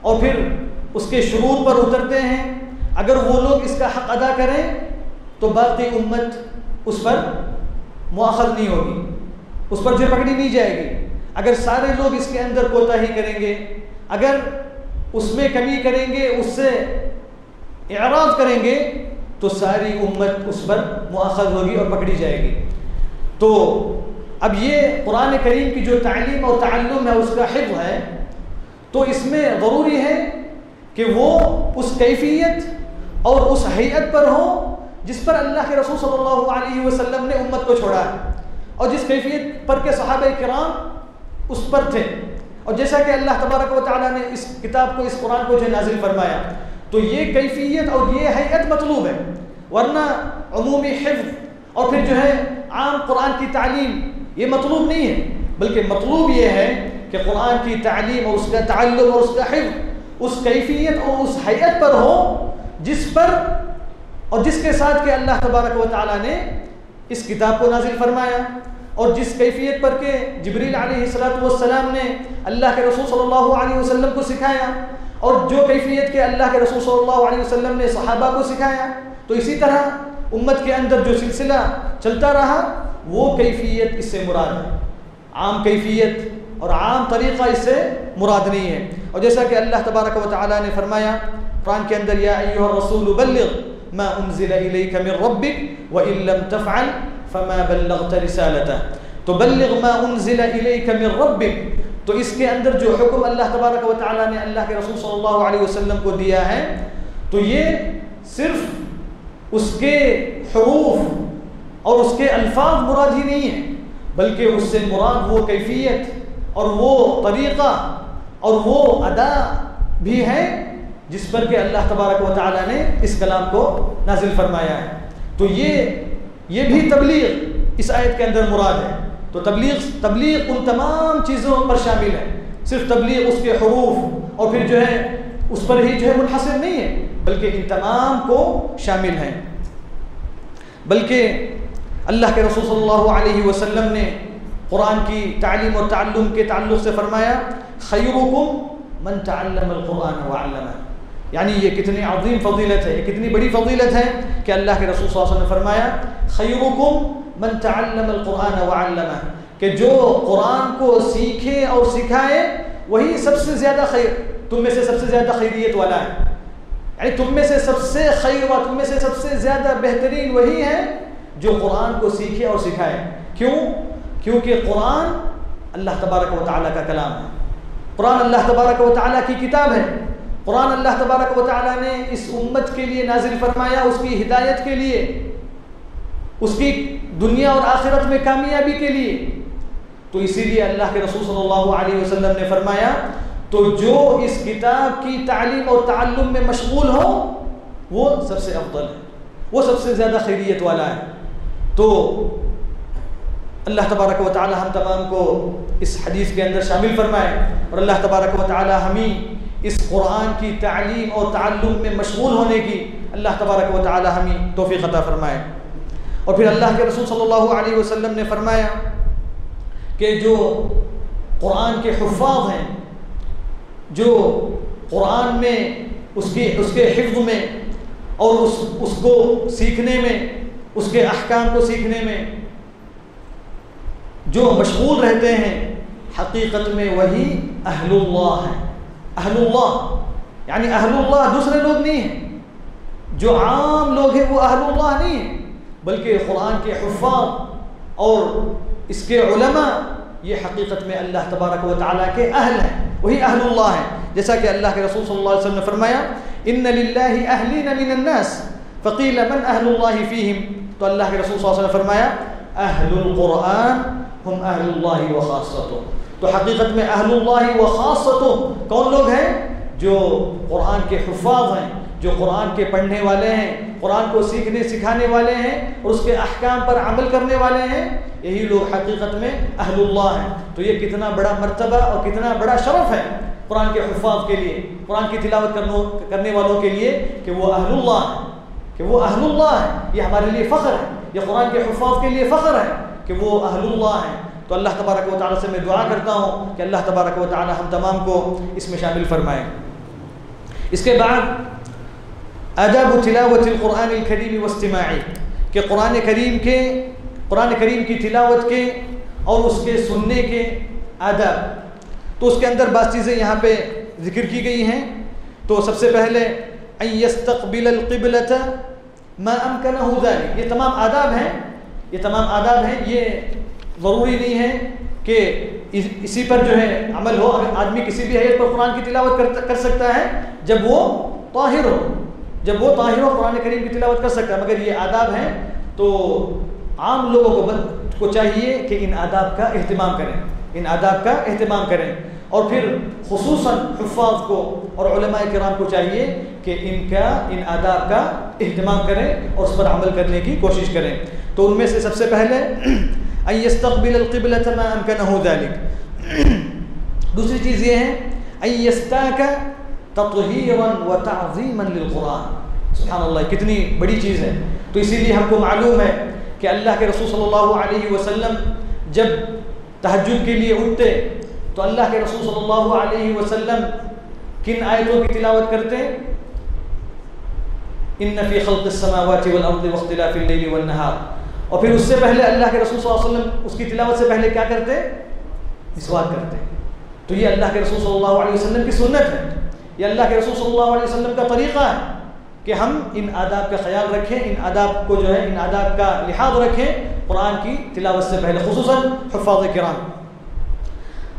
اور پھر اس کے شروع پر اترتے ہیں، اگر وہ لوگ اس کا حق ادا کریں تو باقی امت اس پر مواخذ نہیں ہوگی، اس پر جو پکڑی نہیں جائے گی۔ اگر سارے لوگ اس کے اندر کوتاہی کریں گے، اگر اس میں کمی کریں گے، اس سے اعراض کریں گے، تو ساری امت اس پر مواخذ ہوگی اور پکڑی جائے گی۔ تو اب یہ قرآن کریم کی جو تعلیم اور تعلم ہے، اس کا حفظ ہے، تو اس میں ضروری ہے کہ وہ اس کیفیت اور اس حیت پر ہو جس پر اللہ کے رسول صلی اللہ علیہ وسلم نے امت کو چھوڑا ہے۔ اور جس کیفیت پر کے صحابہ کرام اس پر تھے۔ اور جیسا کہ اللہ تبارک و تعالیٰ نے اس کتاب کو، اس قرآن کو جو نازل فرمایا۔ تو یہ کیفیت اور یہ حیت مطلوب ہے۔ ورنہ عمومی حفظ اور پھر جو ہے عام قرآن کی تعلیم یہ مطلوب نہیں ہے۔ بلکہ مطلوب یہ ہے کہ قرآن کی تعلیم اور اس کا تعلم اور اس کا حفظ اس کیفیت اور اس حیت پر ہو جس پر اور جس کے ساتھ کہ اللہ تبارک و تعالیٰ نے اس کتاب کو نازل فرمایا اور جس کیفیت پر کہ جبریل علیہ السلاۃ والسلام نے اللہ کے رسول صلی اللہ علیہ وسلم کو سکھایا اور جو کیفیت کے اللہ کے رسول صلی اللہ علیہ وسلم نے صحابہ کو سکھایا، تو اسی طرح امت کے اندر جو سلسلہ چلتا رہا، وہ کیفیت اس سے مراد ہے۔ عام کیفیت اور عام طریقہ اس سے مراد نہیں ہے۔ اور جیسا کہ اللہ تبارک و تعالیٰ نے فرمایا، قرآن کے اندر، یا ایوہ الرسول بلغ ما انزل الیک من ربک وان لم تفعل فما بلغت رسالته. تو بلغ ما انزل الیک من ربک تو اس کے اندر جو حکم اللہ تبارک و تعالیٰ نے اللہ کے رسول صلی اللہ علیہ وسلم کو دیا ہے، تو یہ صرف اس کے حروف اور اس کے الفاظ مراد ہی نہیں ہیں بلکہ اس سے مراد وہ کیفیت اور وہ طریقہ اور وہ ادا بھی ہے جس پر کہ اللہ تبارک و تعالیٰ نے اس کلام کو نازل فرمایا ہے۔ تو یہ یہ بھی تبلیغ اس آیت کے اندر مراد ہے۔ تو تبلیغ تبلیغ ان تمام چیزوں پر شامل ہے۔ صرف تبلیغ اس کے حروف اور پھر جو ہے اس پر ہی جو ہے منحصر نہیں ہے، بلکہ ان تمام کو شامل ہیں۔ بلکہ اللہ کے رسول صلی اللہ علیہ وسلم نے قرآن کی تعلیم اور تعلم کے تعلق سے فرمایا، خیرکم من تعلم القرآن وعلمہ یعنی یہ کتنی عظیم فضیلت ہے، یہ کتنی بڑی فضیلت ہے کہ اللہ کے رسول صلی اللہ علیہ وسلم نے فرمایا، خیرکم من تعلم القرآن وعلمہ کہ جو قرآن کو سیکھے اور سکھائے، وہی سب سے زیادہ خیر، تم میں سے سب سے زیادہ خیریت والا ہے۔ یعنی تم میں سے سب سے خیر و تم میں سے سب سے زیادہ بہترین وہی ہے جو قرآن کو سیکھے اور سکھائے۔ کیوں؟ کیونکہ قرآن اللہ تبارک و تعالیٰ کا کلام ہے۔ قرآن اللہ تبارک و تعالیٰ کی کتاب ہے۔ قرآن اللہ تبارک و تعالیٰ نے اس امت کے لیے نازل فرمایا، اس کی ہدایت کے لیے، اس کی دنیا اور آخرت میں کامیابی کے لیے۔ تو اسی لیے اللہ کے رسول صلی اللہ علیہ وسلم نے فرمایا، تو جو اس کتاب کی تعلیم اور تعلم میں مشغول ہو وہ سب سے افضل ہے، وہ سب سے زیادہ خیریت والا ہے۔ تو اللہ تبارک و تعالی ہم تمام کو اس حدیث کے اندر شامل فرمائے اور اللہ تبارک و تعالی ہمیں اس قرآن کی تعلیم اور تعلم میں مشغول ہونے کی اللہ تبارک و تعالی ہمیں توفیق عطا فرمائے۔ اور پھر اللہ کے رسول صلی اللہ علیہ وسلم نے فرمایا کہ جو قرآن کے حفاظ ہیں، جو قرآن میں اس کی اس کے حفظ میں اور اس اس کو سیکھنے میں، اس کے احکام کو سیکھنے میں جو مشغول رہتے ہیں، حقیقت میں وہی اہل اللہ ہیں۔ اہل اللہ یعنی اہل اللہ دوسرے لوگ نہیں ہیں۔ جو عام لوگ ہیں وہ اہل اللہ نہیں ہیں، بلکہ قرآن کے حفاظ اور اس کے علماء، یہ حقیقت میں اللہ تبارک و تعالیٰ کے اہل ہیں۔ وہی اہل اللہ ہیں۔ جیسا کہ اللہ کے رسول صلی اللہ علیہ وسلم نے فرمایا، ان للہ اہلین من الناس فقیل من اہل اللہ فیہم۔ تو اللہ کے رسول صلی اللہ علیہ وسلم نے فرمایا، اہل القرآن ہم اہل اللہ و خاصتو تو حقیقت میں اہل اللہ و خاصتو کون لوگ ہیں؟ جو قرآن کے حفاظ ہیں، جو قرآن کے پڑھنے والے ہیں، قرآن کو سیکھنے، سکھانے والے ہیں اور اس کے احکام پر عمل کرنے والے ہیں، یہی لوگ حقیقت میں اہل اللہ ہیں۔ تو یہ کتنا بڑا مرتبہ اور کتنا بڑا شرف ہے قرآن کے حفاظ کے لیے، قرآن کی تلاوت کرنے والوں کے لیے کہ وہ اہل اللہ ہیں، کہ وہ اہل اللہ ہیں۔ یہ ہمارے لیے فخر ہے، یہ قرآن کے حفاظ کے لیے فخر ہے کہ وہ اہل اللہ ہیں۔ تو اللہ تبارک و تعالیٰ سے میں دعا کرتا ہوں کہ اللہ تبارک و تعالیٰ ہم تمام کو اس میں شامل فرمائیں اس کے بعد، ادب تلاوت القرآن الکریم واستماعی کہ قرآن کریم کے، قرآن کریم کی تلاوت کے اور اس کے سننے کے آداب تو اس کے اندر بعض چیزیں یہاں پہ ذکر کی گئی ہیں۔ تو سب سے پہلے، ان يستقبل القبلة ما امكنه ذلك یہ تمام آداب ہیں، یہ تمام آداب ہیں، یہ ضروری نہیں ہے کہ اسی پر جو ہے عمل ہو۔ اگر آدمی کسی بھی حیث پر قرآن کی تلاوت کر سکتا ہے، جب وہ طاہر ہو، جب وہ طاہر ہو، قرآن کریم کی تلاوت کر سکتا ہے۔ مگر یہ آداب ہیں، تو عام لوگوں کو کو چاہیے کہ ان آداب کا اہتمام کریں۔ ان آداب کا اہتمام کریں۔ اور پھر خصوصاً حفاظ کو اور علماء کرام کو چاہیے کہ ان کا ان آداب کا اہتمام کریں اور اس پر عمل کرنے کی کوشش کریں۔ تو ان میں سے سب سے پہلے ان يستقبل القبلة ما امكنه ذلك. دوسری چیز یہ ہے ان يستاك تطهيرا وتعظيما للقرآن. سبحان اللہ، کتنی بڑی چیز ہے۔ تو اسی لیے ہم کو معلوم ہے کہ اللہ کے رسول صلی اللہ علیہ وسلم جب تہجد کے لیے اٹھتے، تو اللہ کے رسول صلی اللہ علیہ وسلم کن آیتوں کی تلاوت کرتے؟ ان فی خلق السماوات والارض واختلاف اللیل والنہار اور پھر اس سے پہلے اللہ کے رسول صلی اللہ علیہ وسلم اس کی تلاوت سے پہلے کیا کرتے؟ مسواک کرتے۔ تو یہ اللہ کے رسول صلی اللہ علیہ وسلم کی سنت ہے۔ یہ اللہ کے رسول صلی اللہ علیہ وسلم کا طریقہ ہے کہ ہم ان آداب کا خیال رکھیں، ان آداب کو جو ہے، ان آداب کا لحاظ رکھیں قرآن کی تلاوت سے پہلے، خصوصاً حفاظ کرام۔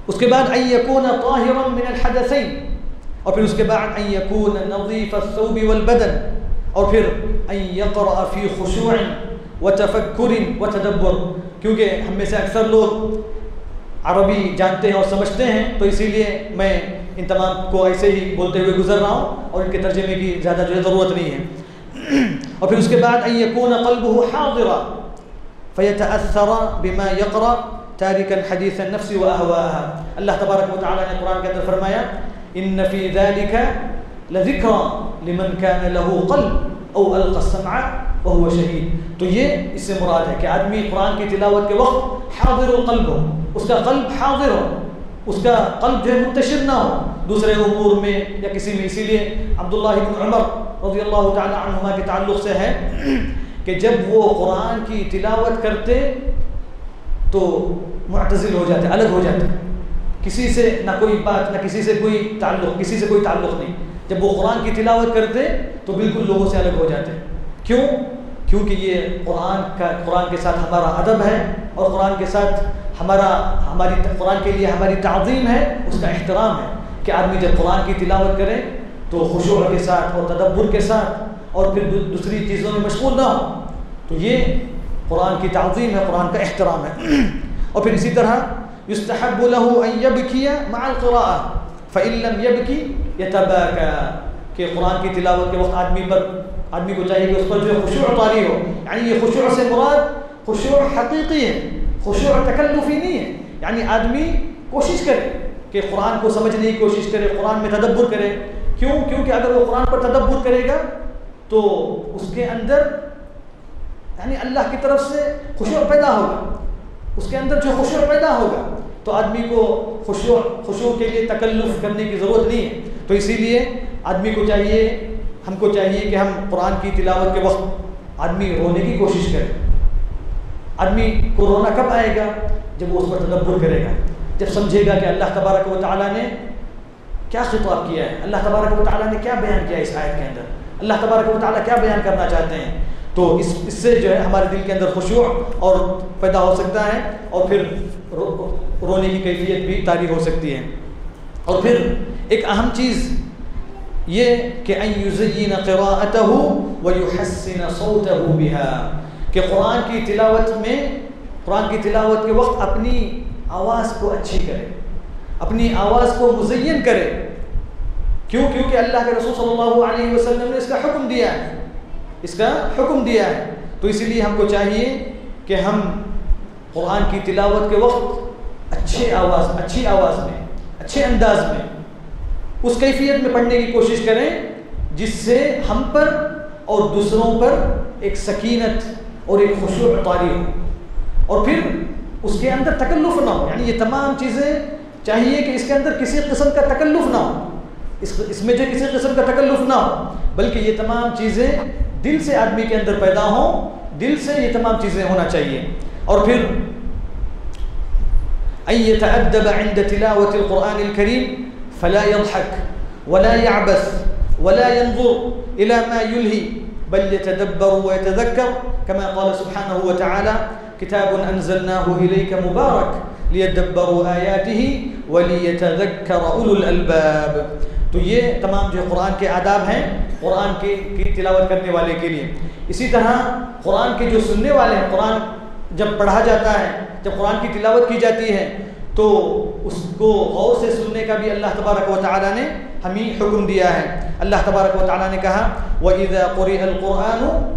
اس کے بعد ان یکون طاہرا من الحدثین۔ اور پھر اس کے بعد ان یکون نظیف الثوب والبدن۔ اور پھر ان یقرأ فی خشوع۔ وتفکر وتدبر، کیونکہ ہم میں سے اکثر لوگ عربی جانتے ہیں اور سمجھتے ہیں، تو اسی لیے میں ان تمام کو ایسے ہی بولتے ہوئے گزر رہا ہوں اور ان کے ترجمے کی زیادہ جو ہے ضرورت نہیں ہے۔ اور پھر اس کے بعد ان یکون قلبه حاضرا فيتاثر بما يقرا تاركا حديث النفس واهواءها الله تبارك وتعالى نے قرآن کے اندر فرمایا، ان في ذلك لذكرى لمن كان له قلب او القى وهو شهيد. تو یہ اس سے مراد ہے کہ آدمی قرآن کی تلاوت کے وقت حاضر القلب ہو، اس کا قلب حاضر ہو، اس کا قلب جو ہے منتشر نہ ہو۔ دوسرے امور میں یا کسی میں، اسی لیے عبداللہ بن عمر رضی اللہ تعالی عنہما کے تعلق سے ہے کہ جب وہ قرآن کی تلاوت کرتے تو معتزل ہو جاتے، الگ ہو جاتے۔ کسی سے نہ کوئی بات، نہ کسی سے کوئی تعلق، کسی سے کوئی تعلق نہیں۔ جب وہ قرآن کی تلاوت کرتے تو بالکل لوگوں سے الگ ہو جاتے۔ کیوں؟ کیونکہ یہ قرآن کا قرآن کے ساتھ ہمارا ادب ہے اور قرآن کے ساتھ ہمارا ہماری قرآن کے لیے ہماری تعظیم ہے، اس کا احترام ہے کہ آدمی جب قرآن کی تلاوت کرے تو خشوع کے ساتھ اور تدبر کے ساتھ اور پھر دوسری چیزوں میں مشغول نہ ہو۔ تو یہ قرآن کی تعظیم ہے، قرآن کا احترام ہے۔ اور پھر اسی طرح يستحب له ان يبكي مع القراءه فان لم يبكي يتباكى کہ قرآن کی تلاوت کے وقت آدمی پر، آدمی کو چاہیے کہ اس پر جو خشوع طاری ہو۔ یعنی یہ خشوع سے مراد خشوع حقیقی ہے، خشوع تکلفی نہیں ہے۔ یعنی آدمی کوشش کرے کہ قرآن کو سمجھنے کی کوشش کرے، قرآن میں تدبر کرے۔ کیوں؟ کیونکہ اگر وہ قرآن پر تدبر کرے گا، تو اس کے اندر یعنی اللہ کی طرف سے خشوع پیدا ہوگا۔ اس کے اندر جو خشوع پیدا ہوگا تو آدمی کو خشوع خشوع کے لیے تکلف کرنے کی ضرورت نہیں ہے۔ تو اسی لیے آدمی کو چاہیے، ہم کو چاہیے کہ ہم قرآن کی تلاوت کے وقت آدمی رونے کی کوشش کرے آدمی کو رونا کب آئے گا؟ جب وہ اس پر تدبر کرے گا۔ جب سمجھے گا کہ اللہ تبارک و تعالیٰ نے کیا خطاب کیا ہے؟ اللہ تبارک و تعالیٰ نے کیا بیان کیا اس آیت کے اندر؟ اللہ تبارک و تعالیٰ کیا بیان کرنا چاہتے ہیں؟ تو اس اس سے جو ہے ہمارے دل کے اندر خشوع اور پیدا ہو سکتا ہے اور پھر رو رونے کی کیفیت بھی تاریخ ہو سکتی ہے۔ اور پھر ایک اہم چیز یہ کہ ان قراءته ويحسن صوته بها کہ قرآن کی تلاوت میں قرآن کی تلاوت کے وقت اپنی آواز کو اچھی کرے، اپنی آواز کو مزین کرے۔ کیوں؟ کیونکہ اللہ کے رسول صلی اللہ علیہ وسلم نے اس کا حکم دیا ہے۔ اس کا حکم دیا ہے۔ تو اسی لیے ہم کو چاہیے کہ ہم قرآن کی تلاوت کے وقت اچھے آواز، اچھی آواز میں، اچھے انداز میں اس کیفیت میں پڑھنے کی کوشش کریں، جس سے ہم پر اور دوسروں پر ایک سکینت اور ایک خشوع طاری ہو۔ اور پھر اس کے اندر تکلف نہ ہو۔ یعنی یہ تمام چیزیں چاہیے کہ اس کے اندر کسی قسم کا تکلف نہ ہو۔ اس اس میں جو کسی قسم کا تکلف نہ ہو، بلکہ یہ تمام چیزیں دل سے آدمی کے اندر پیدا ہوں دل سے یہ تمام چیزیں ہونا چاہیے اور پھر أن يتأدب عند تلاوة القرآن الكريم فلا يضحك ولا يعبث ولا ينظر إلى ما يلهي بل يتدبر ويتذكر كما قال سبحانه وتعالى كتاب أنزلناه إليك مبارك ليدبروا آياته وليتذكر أولو الألباب تو یہ تمام جو قرآن کے آداب ہیں، قرآن کی کی تلاوت کرنے والے کے لیے۔ اسی طرح قرآن کے جو سننے والے ہیں، قرآن جب پڑھا جاتا ہے، جب قرآن کی تلاوت کی جاتی ہے، تو اس کو غور سے سننے کا بھی اللہ تبارک و تعالیٰ نے ہمیں حکم دیا ہے۔ اللہ تبارک و تعالیٰ نے کہا، وَإِذَا قُرِئَ الْقُرْآنُ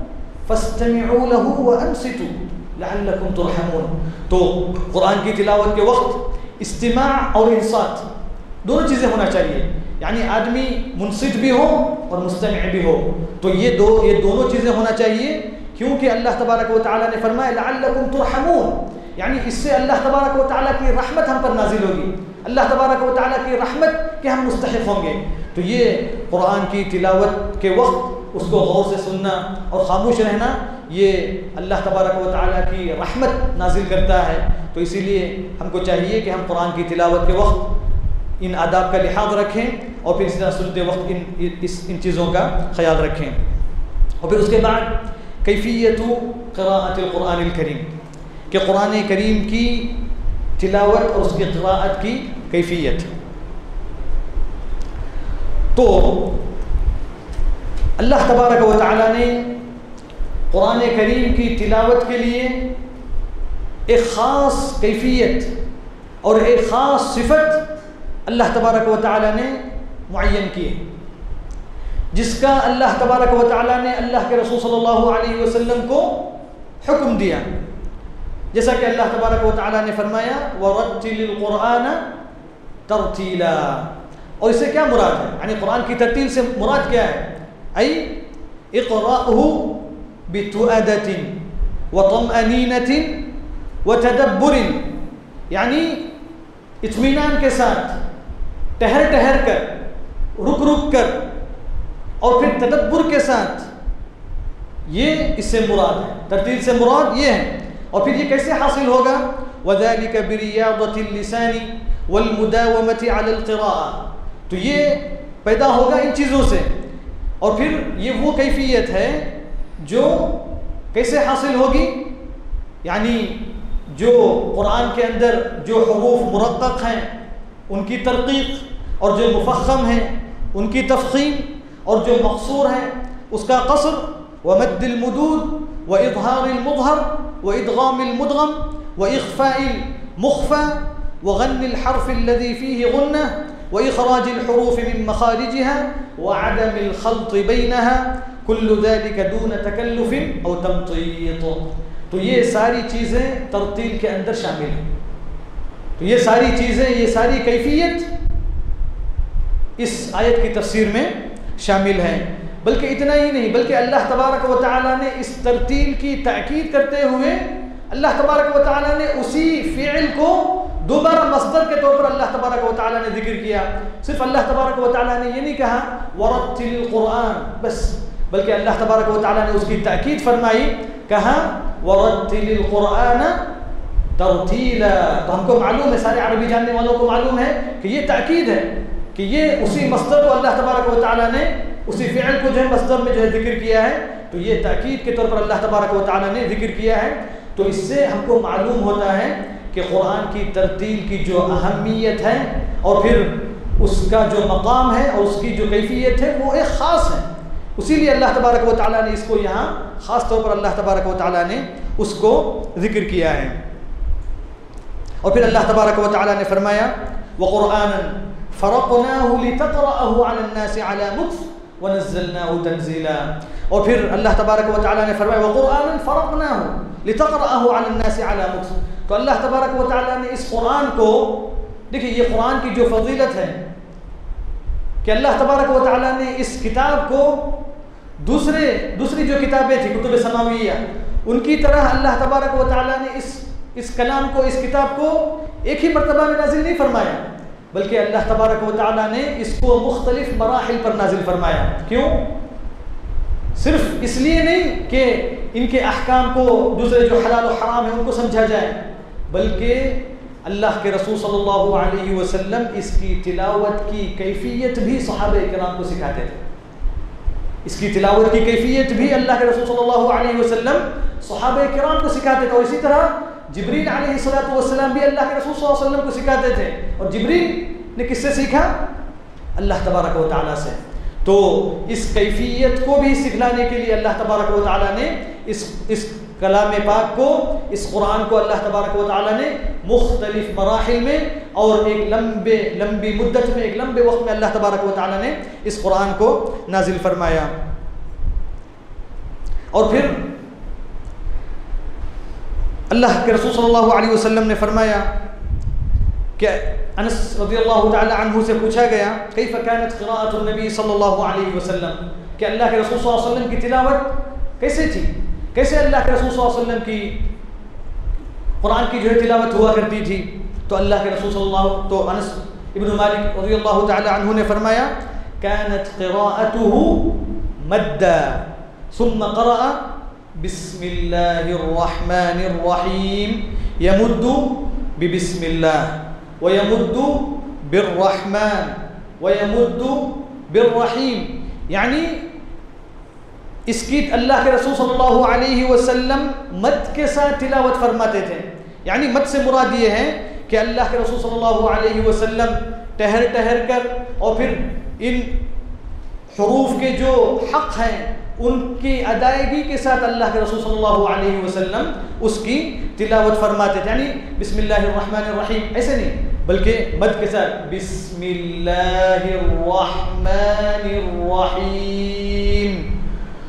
فَاسْتَمِعُوا لَهُ وَأَنصِتُوا لَعَلَّكُمْ تُرْحَمُونَ۔ تو قرآن کی تلاوت کے وقت استماع اور انصات دونوں چیزیں ہونا چاہیے۔ یعنی آدمی منصت بھی ہو اور مستمع بھی ہو۔ تو یہ دو، یہ دونوں چیزیں ہونا چاہیے۔ کیونکہ اللہ تبارک و تعالیٰ نے فرمایا، لعلکم ترحمون۔ یعنی اس سے اللہ تبارک و تعالیٰ کی رحمت ہم پر نازل ہوگی۔ اللہ تبارک و تعالیٰ کی رحمت کے ہم مستحق ہوں گے۔ تو یہ قرآن کی تلاوت کے وقت اس کو غور سے سننا اور خاموش رہنا، یہ اللہ تبارک و تعالیٰ کی رحمت نازل کرتا ہے۔ تو اسی لیے ہم کو چاہیے کہ ہم قرآن کی تلاوت کے وقت ان آداب کا لحاظ رکھیں اور پھر اس طرح سنتے وقت ان اس ان چیزوں کا خیال رکھیں۔ اور پھر اس کے بعد کیفیت قراءت القرآن الکریم، کہ قرآن کریم کی تلاوت اور اس کی قراءت کی کیفیت۔ تو اللہ تبارک و تعالیٰ نے قرآن کریم کی تلاوت کے لیے ایک خاص کیفیت اور ایک خاص صفت اللہ تبارک و تعالیٰ نے معین کیے جس کا اللہ تبارک و تعالیٰ نے اللہ کے رسول صلی اللہ علیہ وسلم کو حکم دیا جیسا کہ اللہ تبارک و تعالیٰ نے فرمایا وَرَتِّلِ الْقُرْآنَ تَرْتِيلًا اور اس سے کیا مراد ہے یعنی قرآن کی ترتیل سے مراد کیا ہے ای اقرأه بتؤدة وطمأنينة وتدبر ٹہر ٹہر کر، رک رک کر، اور پھر تدبر کے ساتھ، یہ اس سے مراد ہے۔ ترتیل سے مراد یہ ہے۔ اور پھر یہ کیسے حاصل ہوگا؟ وَذَلِكَ بِرِيَاضَةِ اللِّسَانِ وَالْمُدَاوَمَةِ عَلَى الْقِرَاءَ۔ تو یہ پیدا ہوگا ان چیزوں سے۔ اور پھر یہ وہ کیفیت ہے جو کیسے حاصل ہوگی؟ یعنی جو قرآن کے اندر جو حروف مرقق ہیں ان کی ترقیق اور جو مفخم ہیں ان کی تفخیم اور جو مقصور ہیں اس کا قصر ومد المدود وإظهار المظهر وإدغام المدغم وإخفاء المخفى وغن الحرف الذي فيه غنة وإخراج الحروف من مخارجها وعدم الخلط بينها كل ذلك دون تكلف أو تمطيط تو یہ ساری چیزیں ترتیل تو یہ ساری چیزیں، یہ ساری کیفیت اس آیت کی تفسیر میں شامل ہیں۔ بلکہ اتنا ہی نہیں، بلکہ اللہ تبارک و تعالیٰ نے اس ترتیل کی تاکید کرتے ہوئے اللہ تبارک و تعالیٰ نے اسی فعل کو دوبارہ مصدر کے طور پر اللہ تبارک و تعالیٰ نے ذکر کیا۔ صرف اللہ تبارک و تعالیٰ نے یہ نہیں کہا، ورتل القرآن، بس۔ بلکہ اللہ تبارک و تعالیٰ نے اس کی تاکید فرمائی، کہا، ورتل القرآن ترتیلا۔ تو ہم کو معلوم ہے، سارے عربی جاننے والوں کو معلوم ہے کہ یہ تاکید ہے کہ یہ اسی مصدر کو اللہ تبارک و تعالیٰ نے، اسی فعل کو جو ہے مصدر میں جو ہے ذکر کیا ہے، تو یہ تاکید کے طور پر اللہ تبارک و تعالیٰ نے ذکر کیا ہے۔ تو اس سے ہم کو معلوم ہوتا ہے کہ قرآن کی ترتیل کی جو اہمیت ہے اور پھر اس کا جو مقام ہے اور اس کی جو کیفیت ہے، وہ ایک خاص ہے۔ اسی لیے اللہ تبارک و تعالیٰ نے اس کو یہاں خاص طور پر اللہ تبارک و تعالیٰ نے اس کو ذکر کیا ہے۔ اور پھر اللہ تبارک و تعالیٰ نے فرمایا، وَقُرْآنًا فَرَقْنَاهُ لِتَقْرَأَهُ عَلَى النَّاسِ عَلَى مُكْث وَنَزَّلْنَاهُ تَنزِيلًا. اور پھر اللہ تبارک و تعالیٰ نے فرمایا، وَقُرْآنًا فَرَقْنَاهُ لِتَقْرَأَهُ عَلَى النَّاسِ عَلَى مُكْث تو اللہ تبارک و تعالیٰ نے اس قرآن کو دیکھیں یہ قرآن کی جو فضیلت ہے، کہ اللہ تبارک و تعالیٰ نے اس کتاب کو دوسرے، دوسری جو کتابیں تھیں، کتب سماویہ، ان کی طرح اللہ تبارک و تعالیٰ نے اس اس کلام کو، اس کتاب کو ایک ہی مرتبہ میں نازل نہیں فرمایا، بلکہ اللہ تبارک و تعالیٰ نے اس کو مختلف مراحل پر نازل فرمایا۔ کیوں؟ صرف اس لیے نہیں کہ ان کے احکام کو، دوسرے جو حلال و حرام ہیں، ان کو سمجھا جائے، بلکہ اللہ کے رسول صلی اللہ علیہ وسلم اس کی تلاوت کی کیفیت بھی صحابہ کرام کو سکھاتے تھے۔ اس کی تلاوت کی کیفیت بھی اللہ کے رسول صلی اللہ علیہ وسلم صحابہ کرام کو سکھاتے تھے۔ اور اسی طرح جبریل علیہ السلام والسلام بھی اللہ کے رسول صلی اللہ علیہ وسلم کو سکھاتے تھے اور جبریل نے کس سے سیکھا اللہ تبارک و تعالیٰ سے تو اس کیفیت کو بھی سکھلانے کے لیے اللہ تبارک و تعالیٰ نے اس اس کلام پاک کو اس قرآن کو اللہ تبارک و تعالیٰ نے مختلف مراحل میں اور ایک لمبے لمبی مدت میں ایک لمبے وقت میں اللہ تبارک و تعالیٰ نے اس قرآن کو نازل فرمایا اور پھر اللہ کے رسول صلی اللہ علیہ وسلم نے فرمایا کہ انس رضی اللہ تعالی عنہ سے پوچھا گیا کیف کانت قراءت النبی صلی اللہ علیہ وسلم کہ اللہ کے رسول صلی اللہ علیہ وسلم کی تلاوت کیسے تھی کیسے اللہ کے رسول صلی اللہ علیہ وسلم کی قرآن کی جو ہے تلاوت ہوا کرتی تھی تو اللہ کے رسول صلی اللہ تو انس ابن مالک رضی اللہ تعالی عنہ نے فرمایا کانت قراءته مدہ ثم قرآ بسم الله الرحمن الرحيم يمد ببسم الله ويمد بالرحمن ويمد بالرحيم يعني اس کی اللہ کے رسول صلی اللہ علیہ وسلم مد کے ساتھ تلاوت فرماتے تھے یعنی مد سے مراد یہ ہے کہ اللہ کے رسول صلی اللہ علیہ وسلم ٹہر ٹہر کر اور پھر ان حروف کے جو حق ہیں ان کی ادائیگی کے ساتھ اللہ کے رسول صلی اللہ علیہ وسلم اس کی تلاوت فرماتے تھے یعنی بسم اللہ الرحمن الرحیم، ایسے نہیں، بلکہ مد کے ساتھ بسم اللہ الرحمن الرحیم۔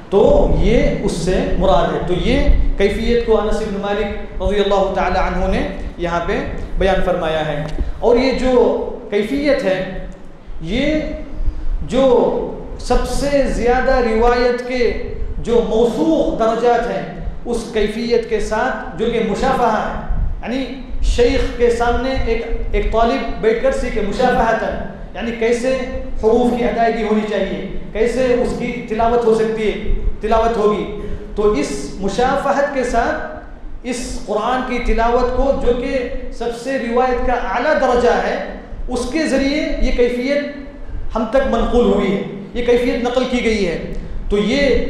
تو یہ اس سے مراد ہے۔ تو یہ کیفیت کو انس بن مالک رضی اللہ تعالی عنہ نے یہاں پہ بیان فرمایا ہے۔ اور یہ جو کیفیت ہے، یہ جو سب سے زیادہ روایت کے جو موثوق درجات ہیں اس کیفیت کے ساتھ جو کہ مشافہ ہے یعنی شیخ کے سامنے ایک ایک طالب بیٹھ کر سیکھے مشافہتا۔ یعنی کیسے حروف کی ادائیگی ہونی چاہیے؟ کیسے اس کی تلاوت ہو سکتی ہے؟ تلاوت ہوگی۔ تو اس مشافہت کے ساتھ اس قرآن کی تلاوت کو جو کہ سب سے روایت کا اعلیٰ درجہ ہے، اس کے ذریعے یہ کیفیت ہم تک منقول ہوئی ہے۔ یہ کیفیت نقل کی گئی ہے۔ تو یہ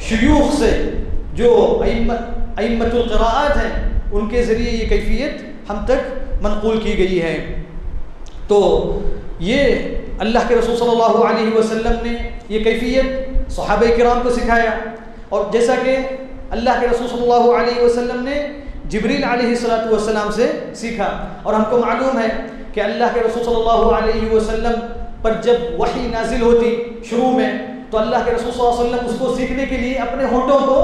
شیوخ سے جو ائمت ائمت القراءات ہیں، ان کے ذریعے یہ کیفیت ہم تک منقول کی گئی ہے۔ تو یہ اللہ کے رسول صلی اللہ علیہ وسلم نے یہ کیفیت صحابہ کرام کو سکھایا۔ اور جیسا کہ اللہ کے رسول صلی اللہ علیہ وسلم نے جبریل علیہ السلاۃ والسلام سے سیکھا۔ اور ہم کو معلوم ہے کہ اللہ کے رسول صلی اللہ علیہ وسلم پر جب وحی نازل ہوتی شروع میں، تو اللہ کے رسول صلی اللہ علیہ وسلم اس کو سیکھنے کے لیے اپنے ہونٹوں کو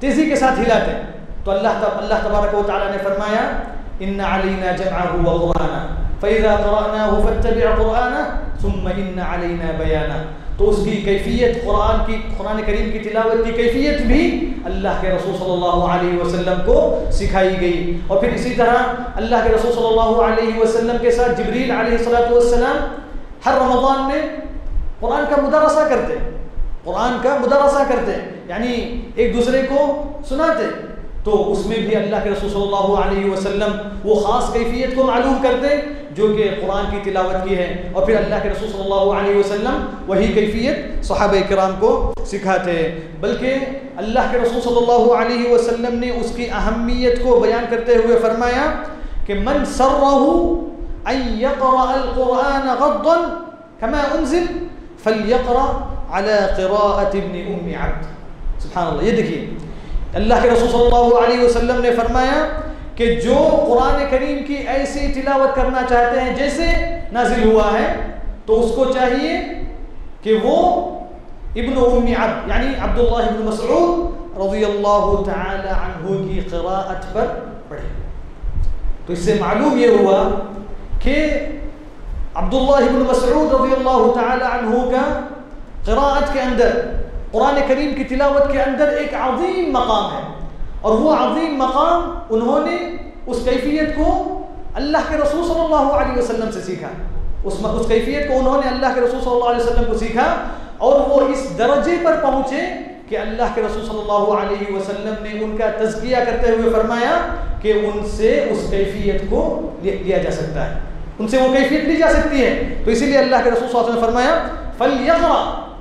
تیزی کے ساتھ ہلاتے تو اللہ تب، اللہ تبارک و تعالیٰ نے فرمایا ان علینا جمعه وقرآنا فإذا قرأناه فاتبع قرآنا ثم ان علینا بیانا تو اس کی کیفیت، قرآن کی، قرآن کریم کی تلاوت کی کیفیت بھی اللہ کے رسول صلی اللہ علیہ وسلم کو سکھائی گئی۔ اور پھر اسی طرح اللہ کے رسول صلی اللہ علیہ وسلم کے ساتھ جبریل علیہ السلاۃ والسلام ہر رمضان میں قرآن کا مدرسہ کرتے قرآن کا مدرسہ کرتے یعنی ایک دوسرے کو سناتے تو اس میں بھی اللہ کے رسول صلی اللہ علیہ وسلم وہ خاص کیفیت کو معلوم کرتے جو کہ قرآن کی تلاوت کی ہے۔ اور پھر اللہ کے رسول صلی اللہ علیہ وسلم وہی کیفیت صحابہ کرام کو سکھاتے بلکہ اللہ کے رسول صلی اللہ علیہ وسلم نے اس کی اہمیت کو بیان کرتے ہوئے فرمایا کہ من سرہ أن يقرأ القرآن غضا كما أنزل فليقرأ على قراءة ابن أم عبد. سبحان الله. يدكي اللہ کے رسول صلى الله عليه وسلم نے فرمایا کہ جو قرآن کریم کی ایسی تلاوت کرنا چاہتے ہیں جیسے نازل ہوا ہے تو اس کو چاہیے کہ وہ ابن أم عبد يعني عبد الله بن مسعود رضی اللہ تعالی عنہ کی قراءت پر پڑھے. تو اس سے معلوم یہ ہوا کہ عبداللہ ابن مسعود رضی اللہ تعالی عنہ کا قراءت کے اندر، قرآن کریم کی تلاوت کے اندر ایک عظیم مقام ہے۔ اور وہ عظیم مقام انہوں نے اس کیفیت کو اللہ کے رسول صلی اللہ علیہ وسلم سے سیکھا۔ اس اس کیفیت کو انہوں نے اللہ کے رسول صلی اللہ علیہ وسلم کو سیکھا اور وہ اس درجے پر پہنچے کہ اللہ کے رسول صلی اللہ علیہ وسلم نے ان کا تزکیہ کرتے ہوئے فرمایا کہ ان سے اس کیفیت کو لیا جا سکتا ہے۔ ان سے وہ کیفیت لی جا سکتی ہے۔ تو اسی لیے اللہ کے رسول صلی اللہ علیہ وسلم نے فرمایا، فَلْيَقْرَأَ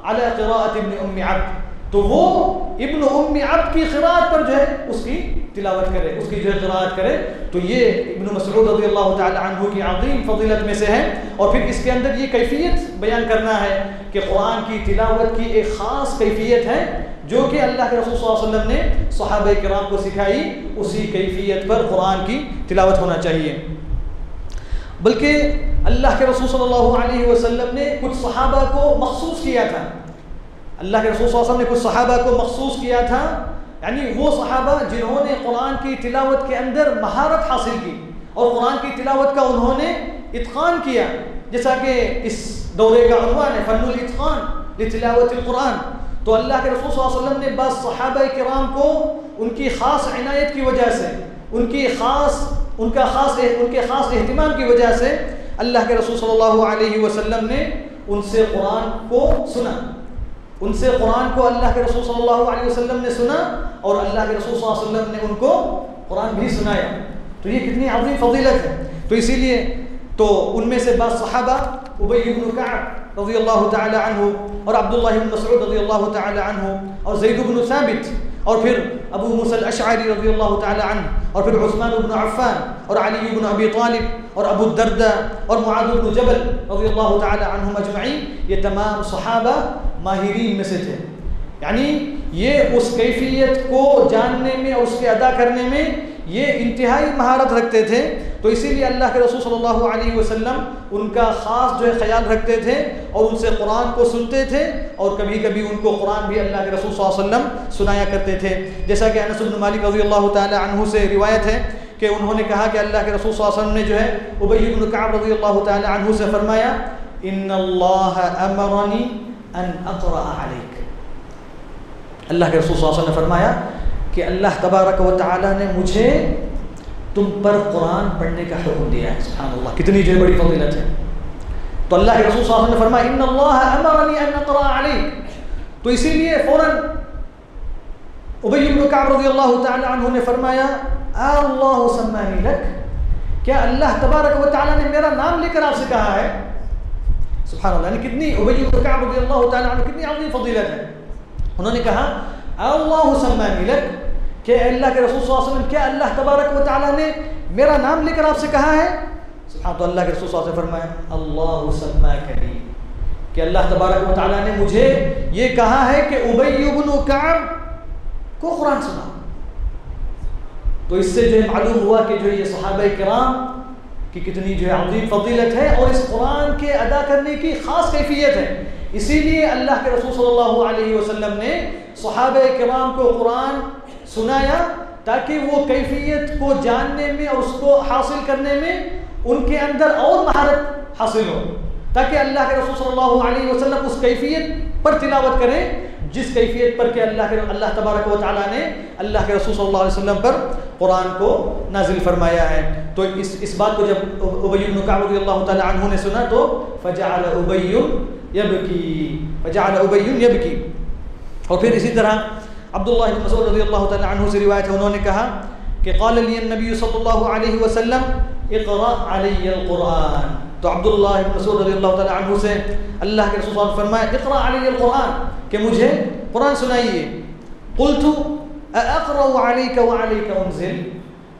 علی قراءت ابن ام عبد۔ تو وہ ابن ام عبد کی قراءت پر جو ہے، اس کی تلاوت کرے، اس کی جو ہے قراءت کرے۔ تو یہ ابن مسعود رضی اللہ تعالی عنہ کی عظیم فضیلت میں سے ہے۔ اور پھر اس کے اندر یہ کیفیت بیان کرنا ہے کہ قرآن کی تلاوت کی ایک خاص کیفیت ہے، جو کہ اللہ کے رسول صلی اللہ علیہ وسلم نے صحابہ کرام کو سکھائی۔ اسی کیفیت پر قرآن کی تلاوت ہونا چاہیے۔ بلکہ اللہ کے رسول صلی اللہ علیہ وسلم نے کچھ صحابہ کو مخصوص کیا تھا۔ اللہ کے رسول صلی اللہ علیہ وسلم نے کچھ صحابہ کو مخصوص کیا تھا۔ یعنی وہ صحابہ جنہوں نے قرآن کی تلاوت کے اندر مہارت حاصل کی اور قرآن کی تلاوت کا انہوں نے اتقان کیا۔ جیسا کہ اس دورے کا عنوان ہے، فن الاتقان لتلاوت القرآن۔ تو اللہ کے رسول صلی اللہ علیہ وسلم نے بعض صحابہ کرام کو ان کی خاص عنایت کی وجہ سے ان کی خاص ان کا خاص ان کے خاص اہتمام کی وجہ سے اللہ کے رسول صلی اللہ علیہ وسلم نے ان سے قرآن کو سنا۔ ان سے قرآن کو اللہ کے رسول صلی اللہ علیہ وسلم نے سنا اور اللہ کے رسول صلی اللہ علیہ وسلم نے ان کو قرآن بھی سنایا۔ تو یہ کتنی عظیم فضیلت ہے۔ تو اسی لیے تو ان میں سے بعض صحابہ ابی بن کعب رضی اللہ تعالی عنہ اور عبداللہ بن مسعود رضی اللہ تعالی عنہ اور زید بن ثابت اور پھر ابو مسل اشعری رضی اللہ تعالی عنہ، اور پھر عثمان بن عفان، اور علی بن ابی طالب، اور ابو الدردہ اور معاذ بن جبل رضی اللہ تعالی عنہم اجمعین۔ یہ تمام صحابہ ماہرین میں سے تھے۔ یعنی یہ اس کیفیت کو جاننے میں اور اس کے ادا کرنے میں یہ انتہائی مہارت رکھتے تھے۔ تو اسی لیے اللہ کے رسول صلی اللہ علیہ وسلم ان کا خاص جو ہے خیال رکھتے تھے اور ان سے قرآن کو سنتے تھے اور کبھی کبھی ان کو قرآن بھی اللہ کے رسول صلی اللہ علیہ وسلم سنایا کرتے تھے۔ جیسا کہ انس بن مالک رضی اللہ تعالی عنہ سے روایت ہے کہ انہوں نے کہا کہ اللہ کے رسول صلی اللہ علیہ وسلم نے جو ہے ابی بن کعب رضی اللہ تعالی عنہ سے فرمایا، ان اللہ امرنی ان اقرا علیک. اللہ کے رسول صلی اللہ علیہ وسلم نے فرمایا کہ اللہ تبارک و تعالی نے مجھے تم پر قرآن پڑھنے کا حکم دیا ہے، سبحان اللہ۔ کتنی جو بڑی فضیلت ہے۔ تو اللہ کے رسول صلی اللہ علیہ وسلم نے فرمایا، ان اللہ امرنی ان اقرا علیک تو اسی لیے فوراً ابی بن کعب رضی اللہ تعالی عنہ نے فرمایا اللہ سمانی لک۔ کیا اللہ تبارک و تعالی نے میرا نام لے کر آپ سے کہا ہے؟ سبحان اللہ یعنی کتنی ابی بن کعب رضی اللہ تعالی عنہ کتنی عظیم فضیلت ہے۔ انہوں نے کہا اللہ سمانی لک۔ کہ اللہ کے رسول صلی اللہ علیہ وسلم، کیا اللہ تبارک و تعالی نے میرا نام لے کر آپ سے کہا ہے؟ سبحان تو اللہ کے رسول صلی اللہ علیہ وسلم فرمایا اللہ سماک لی کہ اللہ تبارک و تعالی نے مجھے یہ کہا ہے کہ ابی بن کعب کو قرآن سنا۔ تو اس سے جو ہے معلوم ہوا کہ جو یہ صحابہ کرام کی کتنی جو ہے عظیم فضیلت ہے اور اس قرآن کے ادا کرنے کی خاص کیفیت ہے۔ اسی لیے اللہ کے رسول صلی اللہ علیہ وسلم نے صحابہ کرام کو قرآن سنایا تاکہ وہ کیفیت کو جاننے میں اور اس کو حاصل کرنے میں ان کے اندر اور مہارت حاصل ہو۔ تاکہ اللہ کے رسول صلی اللہ علیہ وسلم اس کیفیت پر تلاوت کریں، جس کیفیت پر کہ اللہ کے اللہ تبارک و تعالیٰ نے اللہ کے رسول صلی اللہ علیہ وسلم پر قرآن کو نازل فرمایا ہے۔ تو اس اس بات کو جب ابی رضی اللہ تعالیٰ عنہ نے سنا تو فجعل ابی یبکی، فجعل ابی یبکی۔ اور پھر اسی طرح عبداللہ بن مسعود رضی اللہ تعالیٰ عنہ سے روایت ہے انہوں نے کہا کہ قال لی النبی صلی اللہ علیہ وسلم اقرا علی القرآن تو عبداللہ بن مسعود رضی اللہ تعالیٰ عنہ سے اللہ کے رسول صلی اللہ علیہ وسلم فرمایا اقرا علی القرآن کہ مجھے قرآن سنائیے قلت اقرا علیک وعلیک انزل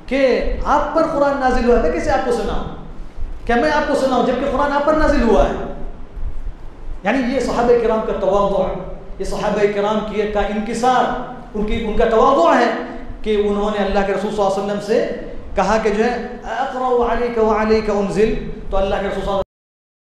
کہ آپ پر قرآن نازل ہوا ہے میں کیسے آپ کو سناؤں یہ صحابہ کرام یہ صحابہ کرام کی کا انکسار، ان کی، ان کا تواضع ہے کہ انہوں نے اللہ کے رسول صلی اللہ علیہ وسلم سے کہا کہ جو ہے اقرا علیک وعلیک انزل، تو اللہ کے رسول صلی اللہ علیہ وسلم